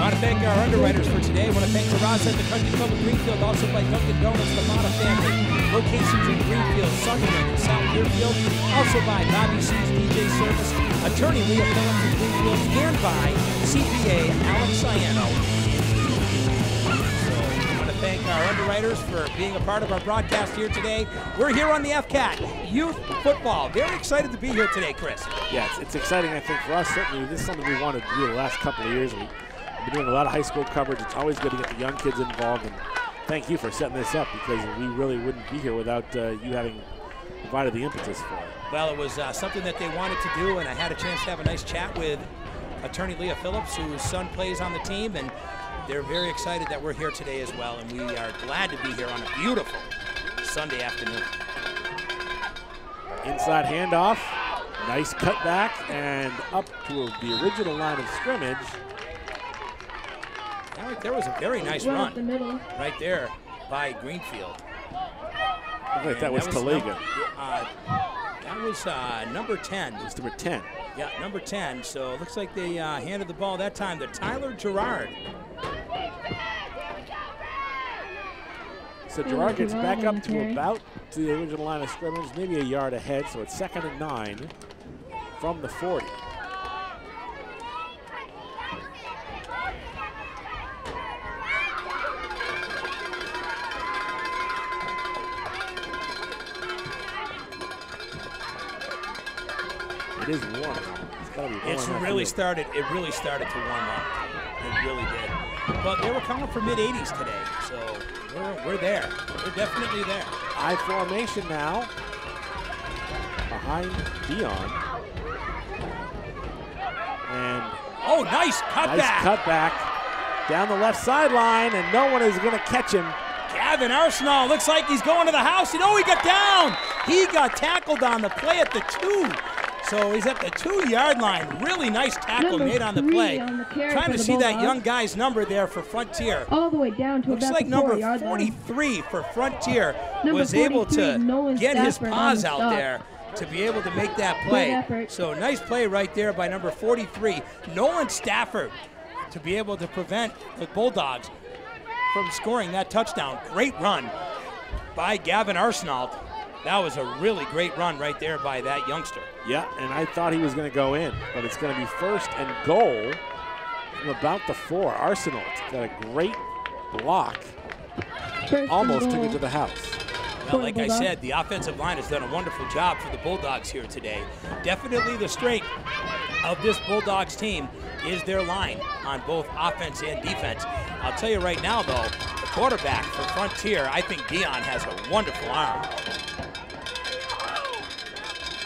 want to thank our underwriters for today. I want to thank Terraza at the Country Club of Greenfield, also by Dunkin' Donuts, the Mata family, locations in Greenfield, Sunderland, and South Deerfield, also by Bobby C's DJ Service, attorney Leah Phillips in Greenfield, and by CPA Alex Ciano. Our underwriters for being a part of our broadcast here today. We're here on the FCAT Youth Football. Very excited to be here today, Chris. Yeah, it's, it's exciting, I think, for us. Certainly, this is something we wanted to do the last couple of years. We've been doing a lot of high school coverage. It's always good to get the young kids involved. And thank you for setting this up because we really wouldn't be here without uh, you having provided the impetus for it. Well, it was uh, something that they wanted to do, and I had a chance to have a nice chat with attorney Leah Phillips, whose son plays on the team, and they're very excited that we're here today as well, and we are glad to be here on a beautiful Sunday afternoon. Inside handoff, nice cutback, and up to the original line of scrimmage. All right, there was a very nice Right up the run right there by Greenfield. Looked like that And was Talega. Uh, that was uh, number 10. It's number 10. Yeah, number 10. So it looks like they uh, handed the ball that time to Tyler Gerard. So Gerard gets back up to about to the original line of scrimmage, maybe a yard ahead. So it's second and nine from the 40. It is warm. It's got to be warm. It's really field. started. It really started to warm up. It really did. But they were coming for mid 80s today, so we're, we're there. We're definitely there. I formation now behind Dion. And Oh, nice cutback. nice cutback down the left sideline, and no one is going to catch him. Gavin Arsenault looks like he's going to the house. You know, he got down. He got tackled on the play at the two. So he's at the two yard line. Really nice tackle Number made on the play. on the Trying to see that young guy's number there for Frontier. All the way down to Looks about like number four-yard line. 43 for Frontier Number was able to Nolan get his Stafford on paws the out stop. there to be able to make that play. So nice play right there by number 43, Nolan Stafford, to be able to prevent the Bulldogs from scoring that touchdown. Great run by Gavin Arsenault. That was a really great run right there by that youngster. Yeah, and I thought he was going to go in, but it's going to be first and goal from about the four. Arsenault got a great block, almost took it to the house. Well, For the like I said, the offensive line has done a wonderful job for the Bulldogs here today. Definitely the strength of this Bulldogs team is their line on both offense and defense. I'll tell you right now, though, the quarterback for Frontier, I think Dion has a wonderful arm.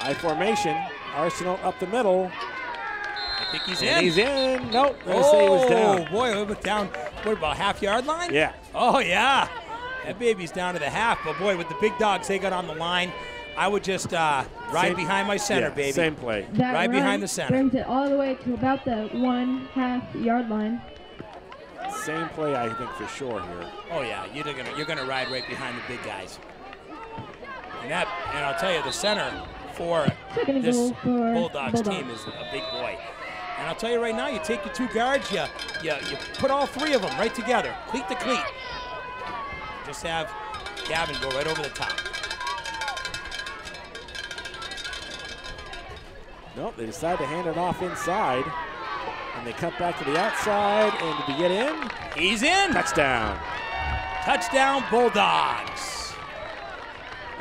I formation, Arsenault up the middle, I think he's and in. he's in. Nope, gonna say he was Oh, down. boy, we were down, what, about half yard line? Yeah. Oh, yeah. That baby's down to the half. But, boy, with the big dogs they got on the line, I would just uh, ride Same- behind my center, yeah, baby. Same play. That right run behind the center. Brings it all the way to about the one half yard line. same play, I think, for sure here. Oh yeah, you're gonna you're gonna ride right behind the big guys. And that, and I'll tell you, the center for this for Bulldogs Bulldogs. team is a big boy. And I'll tell you right now, you take your two guards, you, you, you put all three of them right together, cleat to cleat. Just have Gavin go right over the top. Nope, they decide to hand it off inside. And they cut back to the outside. And did he get in? He's in. Touchdown. Touchdown Bulldogs.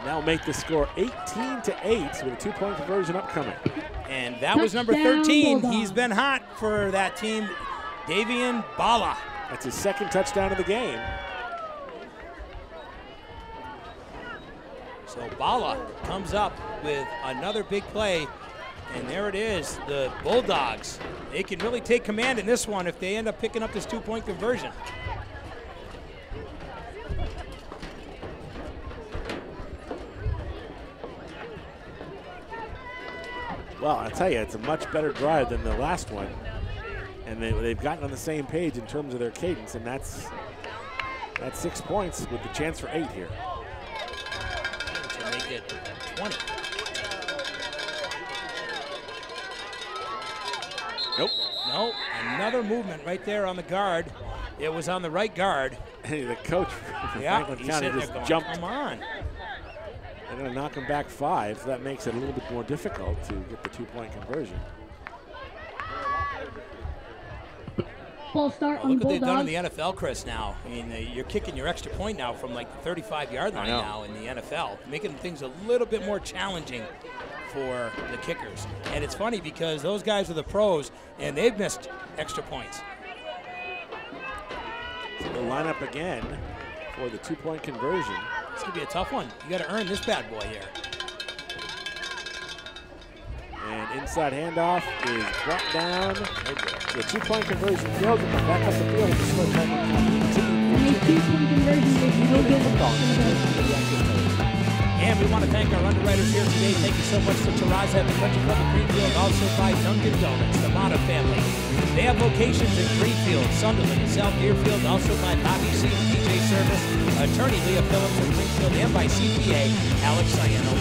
And that'll make the score 18 to 8 with a two point conversion upcoming. And that was number 13. Bulldogs. He's been hot for that team, Davian Bala. That's his second touchdown of the game. So Bala comes up with another big play, and there it is. The Bulldogs. They can really take command in this one if they end up picking up this two-point conversion. Well, I'll tell you, it's a much better drive than the last one. And they, they've gotten on the same page in terms of their cadence, and that's that's six points with the chance for eight here. To make it 20. Nope. No, another movement right there on the guard. It was on the right guard. <laughs> Hey, the coach Yeah, Franklin County just going, jumped. come on. They're going to knock him back five, so that makes it a little bit more difficult to get the two-point conversion. Ball start Well, on look what they've done in the NFL, Chris. Now, I mean, uh, you're kicking your extra point now from like the 35-yard line now in the NFL, making things a little bit more challenging for the kickers. And it's funny because those guys are the pros, and they've missed extra points. So they'll line up again for the two-point conversion. It's gonna be a tough one. You got to earn this bad boy here. And inside handoff is brought down. The two-point conversion failed to come back up the field to score Franklin County. And two-point conversion is no good. And we want to thank our underwriters here today. Thank you so much to Terraza at the Country Club of Greenfield, also by Dunkin' Donuts, the Mata family. They have locations in Greenfield, Sunderland, and South Deerfield, also by Bobby C. DJ Service, attorney Leah Phillips of Greenfield, and by CPA Alex Ciano.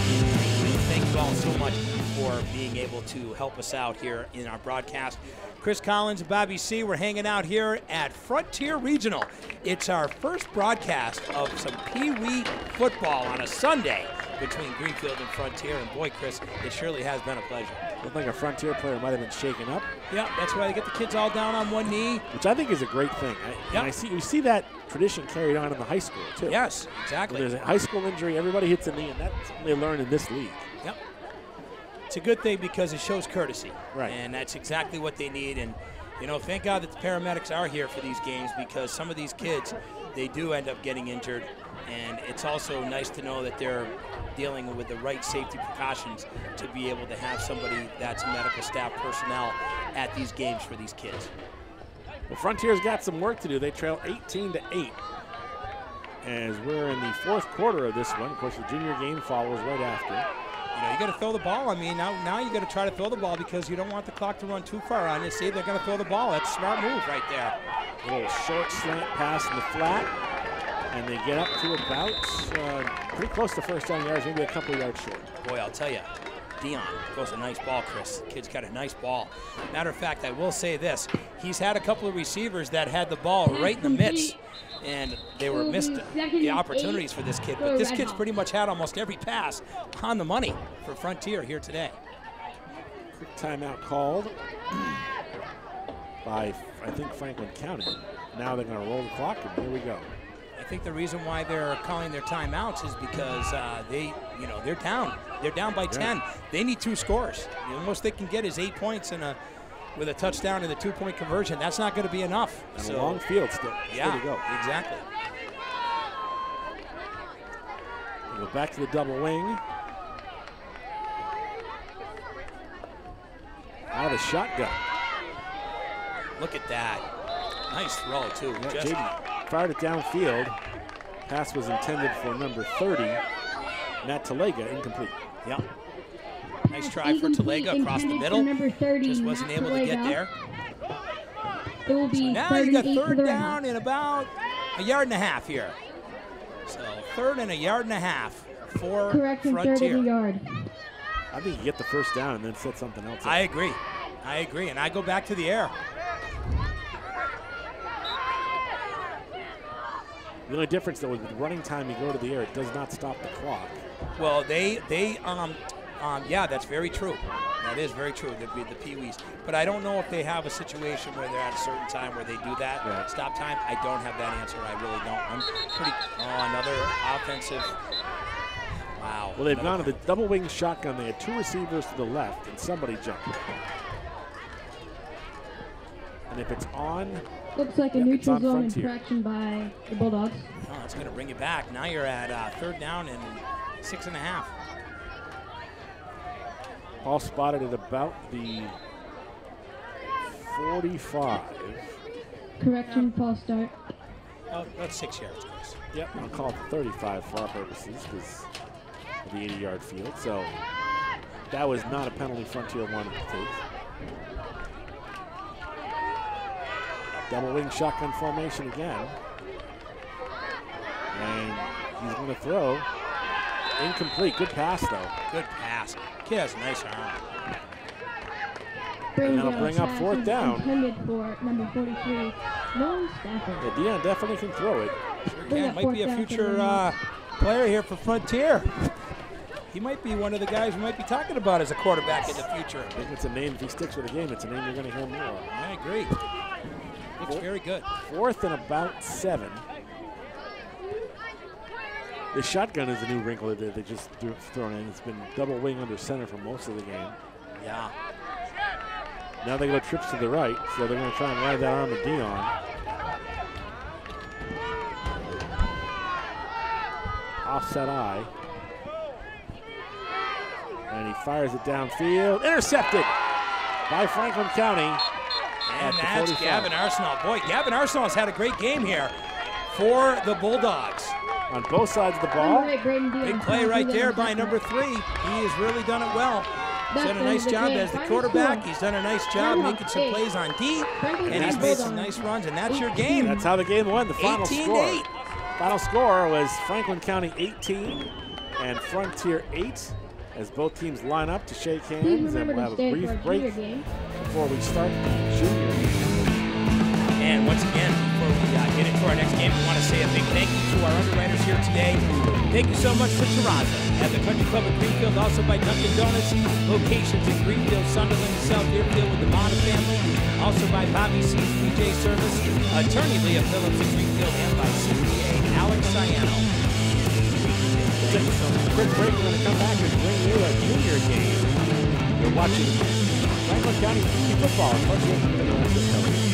Thank you all so much for being able to help us out here in our broadcast. Chris Collins and Bobby C. We're hanging out here at Frontier Regional. It's our first broadcast of some Pee Wee football on a Sunday between Greenfield and Frontier. And boy, Chris, it surely has been a pleasure. Looked like a Frontier player might have been shaken up, Yeah, that's why they get the kids all down on one knee. which I think is a great thing. I, and Yep. I see we see that tradition carried on in the high school too. Yes, When exactly. there's a high school injury, everybody hits a knee, and that's something they learn in this league. Yep. It's a good thing because it shows courtesy. Right. And that's exactly what they need. And, you know, thank God that the paramedics are here for these games because some of these kids, they do end up getting injured. And it's also nice to know that they're dealing with the right safety precautions to be able to have somebody that's medical staff personnel at these games for these kids. Well, Frontier's got some work to do. They trail 18 to 8 as we're in the fourth quarter of this one. Of course, the junior game follows right after. You know, you got to throw the ball. I mean, now now you got to try to throw the ball because you don't want the clock to run too far on you. See, they're going to throw the ball. That's a smart move right there. A little short slant pass in the flat, and they get up to about uh, pretty close to first down yards, maybe a couple yards short. Boy, I'll tell you, Dion throws a nice ball, Chris. Kid's got a nice ball. Matter of fact, I will say this: he's had a couple of receivers that had the ball right in the midst, and they were missed the opportunities for this kid. But this kid's pretty much had almost every pass on the money for Frontier here today. Quick timeout called by, I think, Franklin County. Now they're going to roll the clock, and here we go. I think the reason why they're calling their timeouts is because uh, they, you know, they're down. They're down by 10. They need two scores. The most they can get is eight points and a with a touchdown and a two-point conversion. That's not going to be enough. And so, a long field still. yeah, Still to go. exactly. Go back to the double wing. Out of the shotgun. Look at that. Nice throw too. Yeah, Just fired it downfield. Pass was intended for number 30, Matt Talega, incomplete. yeah. Nice try for Incomplete Talega across the middle. Number 30, Just wasn't Matt able to get there. It will be Now third you got and eight for third down in about a yard and a half here. So third and a yard and a half for Correct and third Frontier. of yard. I think you get the first down and then set something else. I agree. I agree. And I go back to the air. The only difference though is with running time, you go to the air, it does not stop the clock. Well, they they um um yeah, that's very true. That is very true. The the Pee-wees, but I don't know if they have a situation where they're at a certain time where they do that Right. stop time. I don't have that answer. I really don't. I'm pretty. Oh, another offensive. Wow. Well, they've Another- gone to the double wing shotgun. They had two receivers to the left, and somebody jumped. And if it's on, Looks like a Yep, it's neutral zone Frontier. infraction by the Bulldogs. Oh, that's going to bring you back. Now you're at uh, third down and six and a half. Ball spotted at about the 45. Correction, false start. Oh, that's six yards, Chris. Yep, I'll call it the 35 for our purposes because of the 80 yard field. So that was not a penalty Frontier wanted to take. Double wing shotgun formation again. And he's going to throw. Incomplete. Good pass, though. Good pass. Kid has a nice arm. Bring that'll bring up fourth down. Intended for number 43, Nolan Stafford. Yeah, Dion definitely can throw it. Bring Yeah, up might be a future uh, player here for Frontier. He might be one of the guys we might be talking about as a quarterback in the future. I think it's a name, if he sticks with the game, it's a name you're going to hear more. I agree. Very good. Fourth and about seven. The shotgun is a new wrinkle that they just threw- thrown in. It's been double wing under center for most of the game. Yeah. Now they go trips to the right, so they're going to try and ride that arm of Dion. Offset eye. And he fires it downfield. Intercepted by Franklin County. And that's 45. Gavin Arsenault. Boy, Gavin Arsenault has had a great game here for the Bulldogs. On both sides of the ball. eight, Big play right there by number three. He has really done it well. He's done a nice end of the job as the quarterback. He's done a nice job making some plays on D. And he's made some nice runs, and that's your game. That's how the game won. The final 18 score. 8. Final score was Franklin County 18 and Frontier 8 as both teams line up to shake hands. And remember we'll have a brief break game. before we start the junior game. And once again, before we uh, get into our next game, we want to say a big thank you to our underwriters here today. Thank you so much to Terraza at the Country Club of Greenfield, also by Dunkin' Donuts, locations in Greenfield, Sunderland, and South Deerfield with the Mata family, also by Bobby C's PJ Service, attorney Leah Phillips in Greenfield, and by CPA Alex Ciano. Take a quick break. We're going to come back and bring you a junior game. You're watching Franklin County football. Frontier International Television.